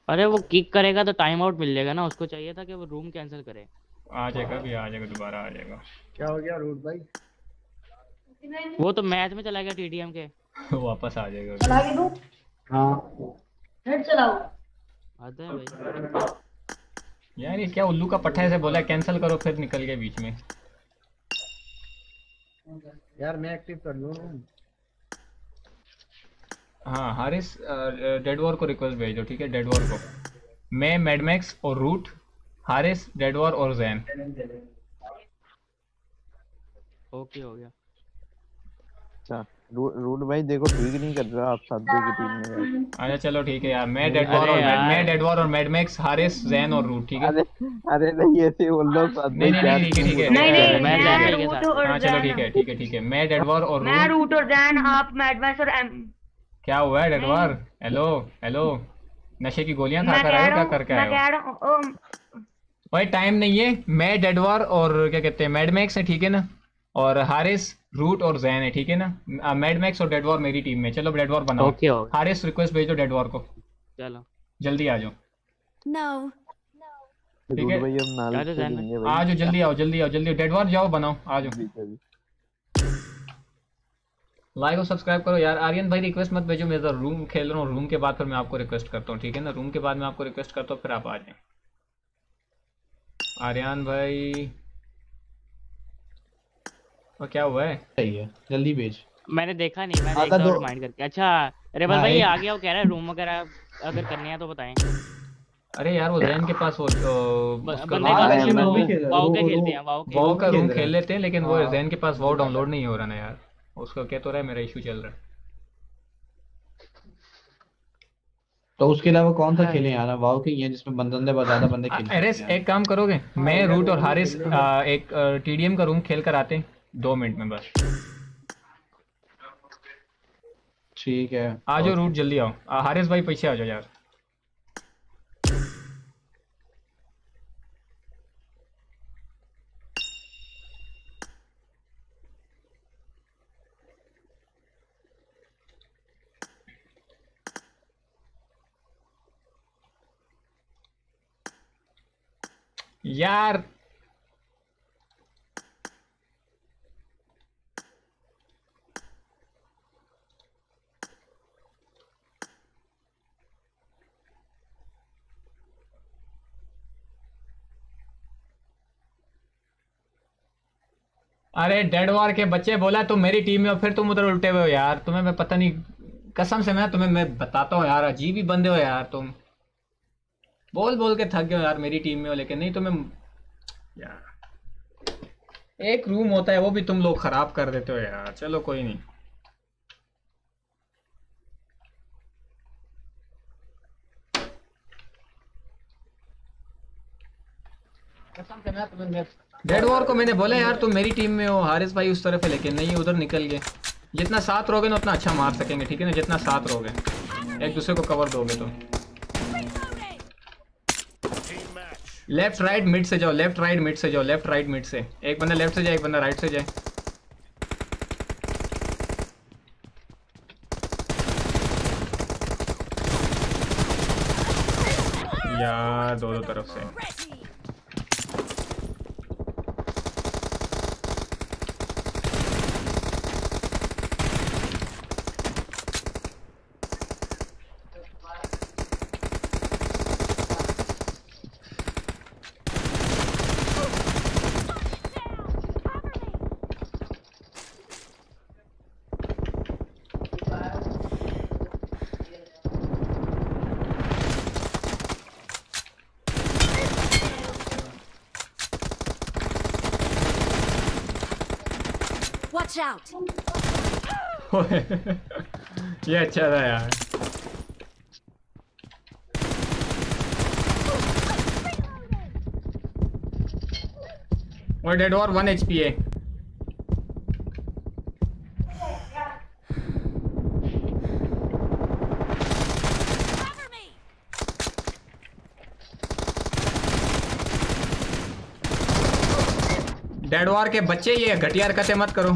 अरे वो किक करेगा तो टाइम आउट मिल जाएगा ना उसको चाहिए था कि वो रूम कैंसिल करे। आ जाएगा भी आ जाएगा दोबारा आ जाएगा। क्या हो गया रूट भाई? वो तो मैच में चला गया टीडीएम के। वापस आ जाएगा। चला के दूँ? हाँ। हेड चलाओ आते हैं भाई। यार ये क्या उल्लू का पट्टा ऐसे बोला कैंसिल करो फिर निकल गया बीच में। यार मैं एक्टिव कर लूँ। हाँ हारिस डेड वॉर को रिक्वेस्ट भेज दो ठीक है? डेड वॉर को। मैं मैडमैक्स और रूट हारिस डेड वॉर और जैन ओके हो गया। अच्छा रू- रूट भाई देखो ठीक नहीं कर रहा आप साथ दे की टीम में अच्छा चलो ठीक है यार मैं डेड वॉर और। मैं डेड वॉर और मैडमैक्स हारिस जैन और रूट ठीक है? अरे अरे नहीं ऐसे बोल रहा साथ नहीं नहीं नहीं ठीक है ठीक है। नहीं नहीं मैं जैन के साथ। और हाँ चलो ठीक है ठीक है ठीक है। मैं डेड वॉर और मैं रूट रूट और जैन आप मैडमेस और एम क्या हुआ है डेड वॉर हेलो हेलो नशे की गोलियाँ खा कर आए क्या? करके आए हो? कह रहा हूँ भाई टाइम नहीं है। मैं डेड वॉर और क्या कहते हैं मैडमैक्स है ठीक है ना? और हारिस रूट और जैन है ठीक है ना? मैडमैक्स और डेड वॉर मेरी टीम में। चलो डेड वॉर बनाओ। ओके हो गया हारिस रिक्वेस्ट भेजो डेड वॉर को। चलो। जल्दी आ जाओ। No. ठीक है। भाई अब नाल क्या तो जान खेलेंगे आ जाओ जल्दी आओ जल्दी आओ जल्दी डेड वॉर जाओ बनाओ आ जाओ। लाइक और सब्सक्राइब करो यार। आर्यन भाई रिक्वेस्ट मत भेजो मैं इधर रूम खेल रहा हूँ। रूम के बाद फिर मैं आपको रिक्वेस्ट करता हूँ ठीक है ना? रूम के बाद मैं आपको रिक्वेस्ट करता हूँ फिर आप आ जाएँ। आर्यन भाई। और क्या हुआ है? सही है जल्दी भेज। मैंने देखा नहीं मैंने आधा एक दो- रिमाइंड करके। अच्छा रेबल हाँ, भाई आ गया वो कह रहा है रूम वगैरह अगर करने हैं तो बताएँ। अरे यार वो जैन के पास वो बंदे का हाँ, वाओ के खेलते हैं वाओ के वाओ का रूम खेल लेते हैं लेकिन वो हाँ। जैन के पास वाओ डाउनलोड नहीं हो रहा ना यार। उसका कह तो रहा है मेरा इशू चल रहा है। तो उसके अलावा कौन सा खेले यार वाओ के ही है जिसमें बंदे ज़्यादा बंदे खेल अरे एक काम करोगे मैं रूट और हारिस एक टीडीएम का रूम खेल कर आते हैं। दो मिनट में बस। ठीक है। आ जाओ रूट जल्दी आओ। हारिस भाई पीछे आ जाओ यार। यार अरे डेड वॉर के बच्चे बोला, तुम मेरी टीम में हो, फिर तुम उधर उल्टे हुए हो यार। तुम्हें मैं पता नहीं, कसम से मैं तुम्हें, मैं बताता हूँ यार, अजीब ही बंदे हो यार तुम। बोल बोल के थक गए हो यार मेरी टीम में हो, लेकिन नहीं, तुम्हें यार, एक रूम होता है, वो भी तुम लोग खराब कर देते हो यार। चलो, कोई नहीं। डेड वॉर को मैंने बोला, यार, तुम मेरी टीम में हो, हारिस भाई उस तरफ़ है, लेकिन नहीं, उधर निकल गए। जितना साथ रहोगे ना, उतना अच्छा मार सकेंगे, ठीक है ना? जितना साथ रहोगे, एक दूसरे को कवर दोगे तो। लेफ़्ट राइट मिड से जाओ लेफ़्ट राइट मिड से जाओ लेफ़्ट राइट मिड से। एक बंदा लेफ़्ट से जाए, एक बंदा राइट से जाए। यार दोनों तरफ़ से। Watch out. ये अच्छा था यार। और डेड और वन एचपी है डेड वॉर के बच्चे ये घटिया हरकतें मत करो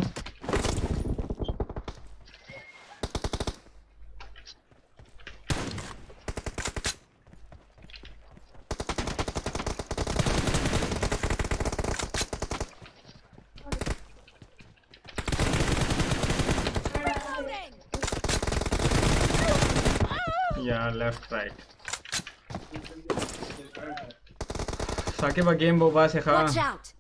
Yeah, left, right. साकिबा गेम बोबा से खा Watch out!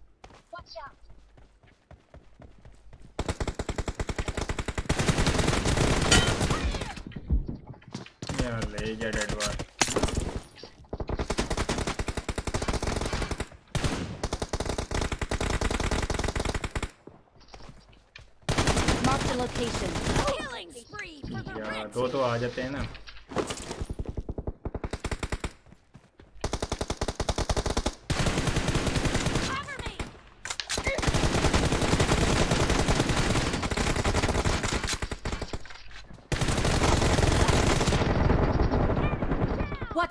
यार ले गया dead war Mark the location. यार दो तो आ जाते हैं ना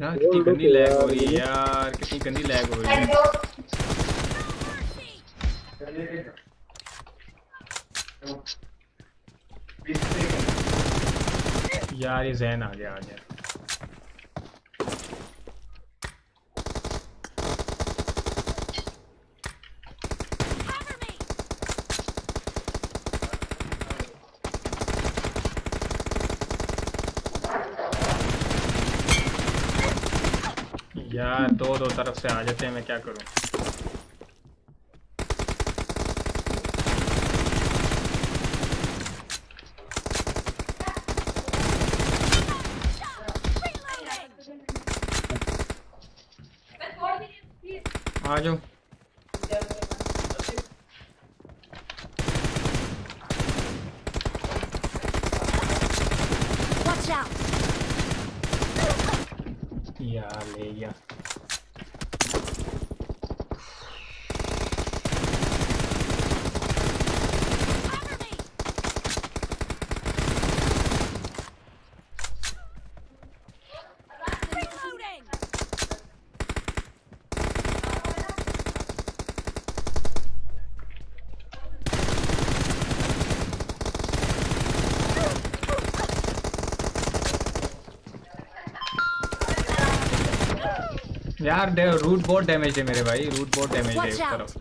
यार कितनी गंदी लैग हो रही है यार, कितनी गंदी लैग हो रही है। यार, ये जहन आ गया आ गया। यार दो दो तरफ़ से आ जाते हैं मैं क्या करूँ? आ जाओ Watch out! यार ले गया यार रूट बहुत डैमेज है मेरे भाई रूट बहुत डैमेज है इस. तरफ़।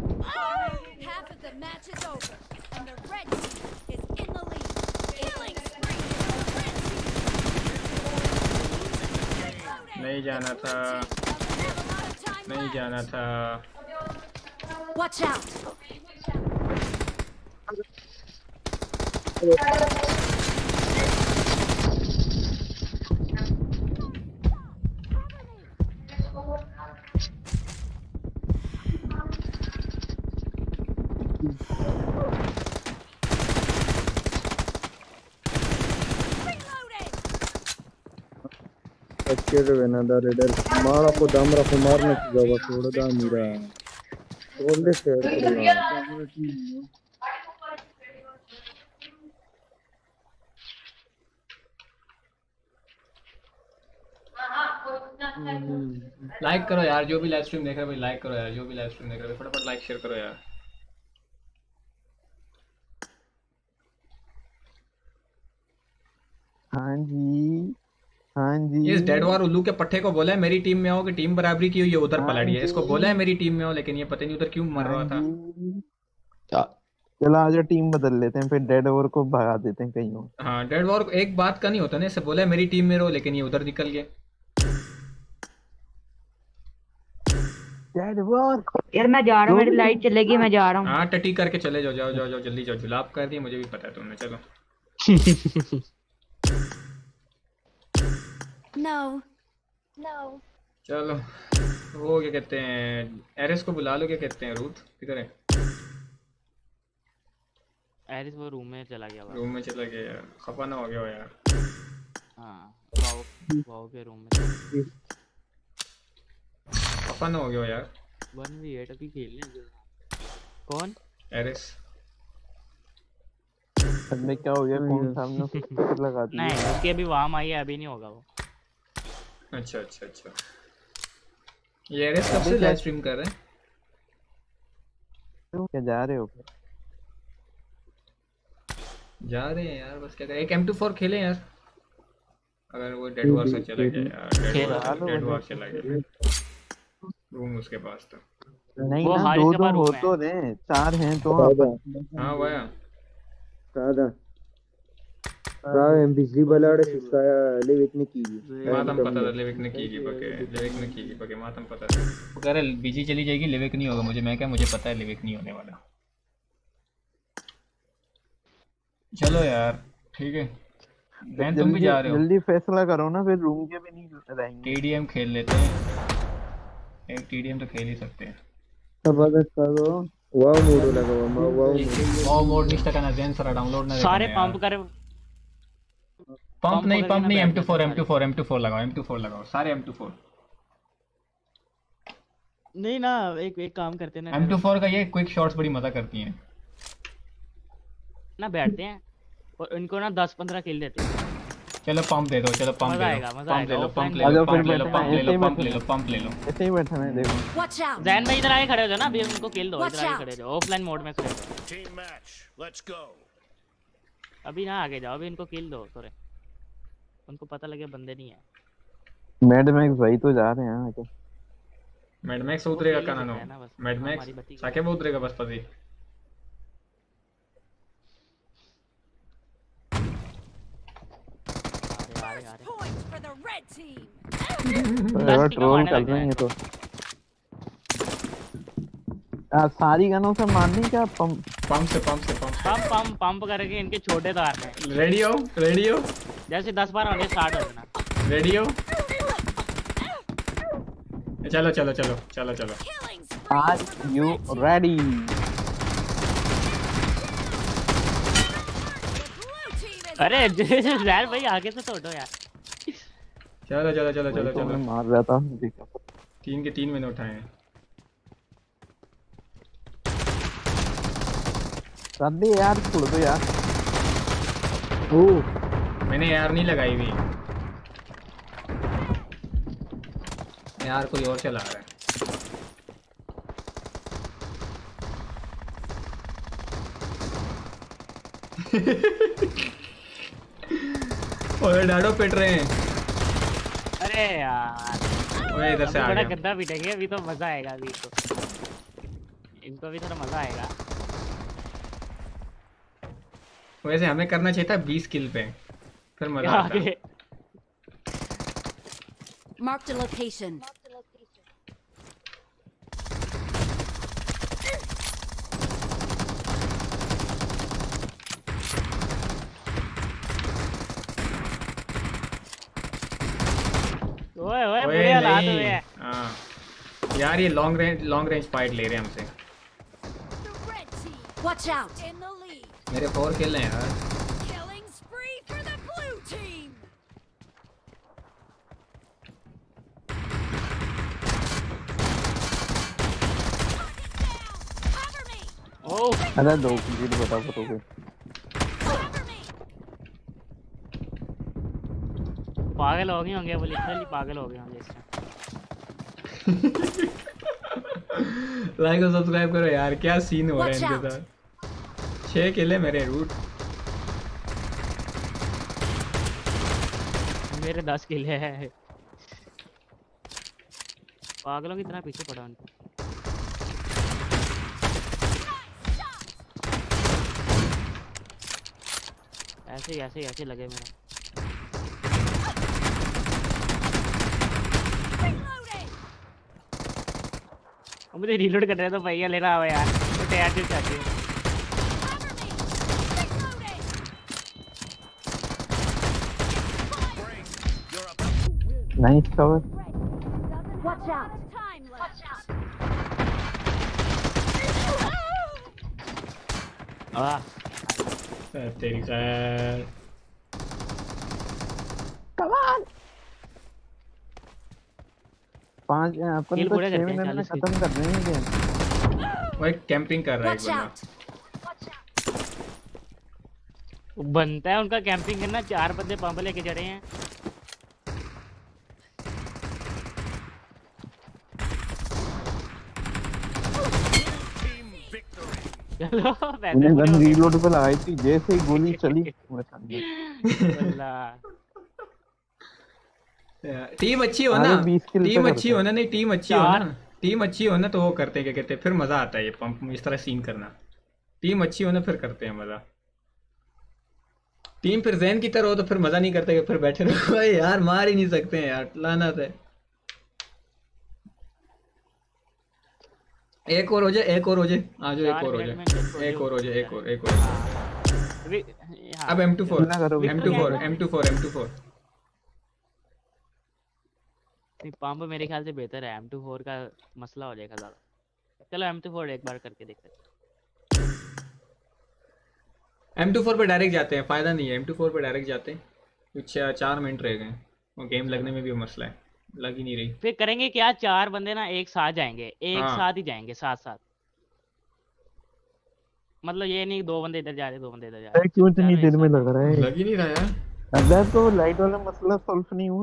Half of the match is over, and the red team is in the lead. Killing spree for the red team. नहीं जाना था नहीं जाना था Watch out! लाइक करो यार, जो भी लाइव स्ट्रीम देख रहे हो लाइक करो यार, जो भी लाइव स्ट्रीम देख रहे हो फटाफट लाइक शेयर करो यार हाँ जी हाँ जी वार उल्लू के पट्टे को बोला है मेरी टीम में आओ कि टीम बराबरी की हुई है उधर हाँ पलट गया। इसको बोला है मेरी टीम में आओ लेकिन ये पता नहीं उधर क्यों मर रहा था। चलो आज टीम बदल लेते हैं फिर डेड ओवर को भगा देते हैं कहीं और। हाँ डेड वॉर एक बात का नहीं होता ना इसे बोला है मेरी टीम में रहो लेकिन ये उधर निकल गए डेड वॉर यार मैं जा रहा हूँ मेरी लाइट चलेगी मैं जा रहा हूँ। हाँ टटी करके चले जाओ जाओ जाओ जाओ जल्दी जाओ जुलाब कर दिए मुझे भी पता है तुमने चलो। No. No. चलो वो क्या कहते हैं एरिस को बुला लो क्या कहते हैं रूथ किधर है? एरिस वो रूम में चला गया रूम में चला गया यार खफा ना हो गया यार। हाँ वाओ वाओ के रूम में। खफा ना हो गया यार। वन वी एट अभी खेलने जो। कौन? एरिस में क्या हो गया कौन सामने लगा दिया। नहीं उसकी अभी वाम आई है अभी नहीं होगा वो। अच्छा अच्छा अच्छा। ये एरिस कब से लाइव स्ट्रीम कर रहे हैं? तुम क्या जा रहे हो फिर जा रहे हैं यार बस क्या करें एक M24 खेलें यार। अगर वो डेड वॉर से चला गया यार डेड वॉर डेड वॉर। चला गया। रूम उसके पास था। नहीं वो ना दो के दो पास हो है। तो रहे चार हैं तो हाँ वाया प्राइम बिजली बलाड़ सिस्काया लेविक ने की मातम पता था लेविक ने की की बके लेविक ने की की बके मातम पता था वो कह रहा बिजली चली जाएगी लेविक नहीं होगा मुझे। मैं क्या मुझे पता है लेविक नहीं होने वाला। चलो यार ठीक है। बहन तुम भी जा रहे हो। जल्दी फैसला करो ना फिर रूम के भी नहीं रहेंगे। टीडीएम खेल लेते हैं। एक टीडीएम तो खेल ही सकते हैं। ज़बरदस्त करो। वाओ मोड लगा हुआ वाओ मोड। वाओ मोड निष्ठा करना जेन सारा डाउनलोड ना सारे पंप कर। पंप नहीं पंप नहीं बैठ M24 M24 M24 लगाओ M24 लगाओ सारे M24 नहीं ना एक एक काम करते हैं ना M24 का ये क्विक शॉट्स बड़ी मज़ा करती हैं। ना बैठते हैं और इनको ना दस पंद्रह किल देते हैं। चलो पंप दे दो चलो पंप ले लो। पंप ले लो पंप ले लो पंप ले लो पंप ले लो पंप ले लो पंप ले लो। ऐसे ही बैठा है देखो. जैन भाई इधर आके खड़े हो जाओ ना अभी उनको किल दो इधर आके खड़े हो जाओ ऑफलाइन मोड में खड़े हो Team match. Let's go. अभी ना आगे जाओ अभी इनको किल दो थोड़े उनको पता लगे बंदे नहीं है। मैडमैक्स भाई तो जा रहे हैं आके मैडमैक्स उतरेगा का हैं। ना नानो बस, मैड हमारी मैक्स बत्ती साके वो उतरेगा बस पति। ट्रोल कर रहे हैं। ये तो। आ, सारी गनों से मारनी क्या? पंप पंप से पंप से पंप पंप पंप पंप करके इनके छोटे तार में रेडी हो। रेडी हो जैसे दस बार होंगे स्टार्ट हो जाना। रेडी हो चलो चलो चलो चलो चलो। आर यू रेडी अरे जैन भाई आगे से तोड़ो यार। चलो चलो चलो चलो तो चलो। मार रहा था तीन के तीन मैंने उठाए हैं। कर दे यार छोड़ दो यार। ಓ मैंने यार नहीं लगाई हुई। यार कोई और चला रहा है। ओए डाडो पिट रहे हैं। अरे यार। ओए इधर से अभी आ बड़ा गया। गंदा पिटेंगे अभी तो मज़ा आएगा अभी तो। इनको भी थोड़ा मज़ा आएगा। वैसे हमें करना चाहिए था 20 किल पे फिर मज़ा आता a location. ओए ओए बुरे हालात नहीं हुए हैं हाँ यार ये long range long range fight ले रहे हैं हमसे The. Watch out. मेरे फोर किल हैं यार। Down. Cover me. ओ अरे दो किल बता तो Cover me. पागल हो गए होंगे वो लिटरली पागल हो गए होंगे इस टाइम लाइक और सब्सक्राइब करो यार क्या सीन हो रहा है इनके साथ? छह किले मेरे रूट मेरे दस किले है। पागलों की तरह पीछे पड़ा उनको। ऐसे ऐसे ऐसे लगे मेरा। मुझे रीलोड कर रहा तो भैया ले रहा हो यार। तो तैयार जो चाहिए nice cover Watch out. Time left. वाह तेरी खैर पाँच अपन तो छह मिनट में खत्म कर रहे हैं गेम वो एक कैंपिंग कर रहा है एक बंदा बनता है उनका कैंपिंग करना चार बंदे पंप लेके चढ़े हैं मैंने गन रीलोड पे लगाई थी जैसे ही गोली चली मैं टीम अच्छी हो ना? टीम अच्छी हो ना? नहीं टीम अच्छी हो ना? टीम अच्छी हो ना तो वो करते क्या कहते फिर मज़ा आता है ये पंप इस तरह सीन करना। टीम अच्छी हो ना फिर करते हैं मज़ा। टीम फिर जैन की तरह हो तो फिर मज़ा नहीं करते कि फिर बैठे रहो। भाई यार मार ही नहीं सकते हैं यार लाना है। एक और हो जाए एक और हो जाए। आ जाओ एक और हो जाए। एक और हो जाए एक और एक और अब एम टू फोर कितना करोगे? M two four M two four M two four नहीं पंप मेरे ख्याल से बेहतर है। M24 का मसला हो जाएगा ज़्यादा। चलो M24 एक बार करके देखते हैं। एम टू फोर पे डायरेक्ट जाते हैं फ़ायदा नहीं है। एम टू फोर पे डायरेक्ट जाते हैं। कुछ चार- चार मिनट रह गए और गेम लगने में भी मसला है। लग ही नहीं रही। फिर करेंगे क्या? चार बंदे ना एक साथ जाएँगे। एक हाँ। साथ ही जाएँगे साथ साथ मतलब ये नहीं दो बंदे इधर जा रहे दो बंदे इधर जा रहे। क्यों इतनी देर में लग रहा है? लग ही नहीं रहा यार। अगर तो लाइट वाला मसला सॉल्व नहीं हुआ।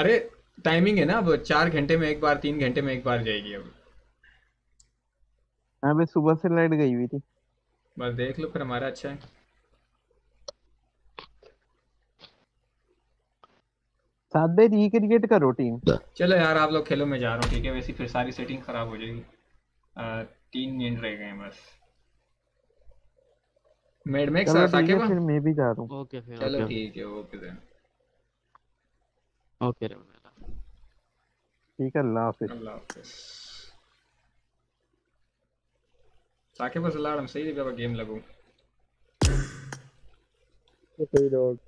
अरे टाइमिंग है ना अब। चार घंटे में एक बार तीन घंटे में एक बार जाएगी अब। अबे सुबह से लाइट गई हुई थी। बस देख लो फिर हमारा अच्छा है। सादे रिक्रिएट करो टीम चलो यार आप लोग खेलो मैं जा रहा हूँ ठीक है? वैसे फिर सारी सेटिंग खराब हो जाएगी। आ, तीन मिनट रह गए हैं बस। मेड में एक चलो साथ ठीक आके है फिर मैं भी जा रहा हूँ। ओके फिर चलो ठीक है ओके देन ओके रे ठीक है अल्लाह हाफिज। अल्लाह हाफिज। साके बस लाड़ हम सही पर गेम लगू। सही डॉग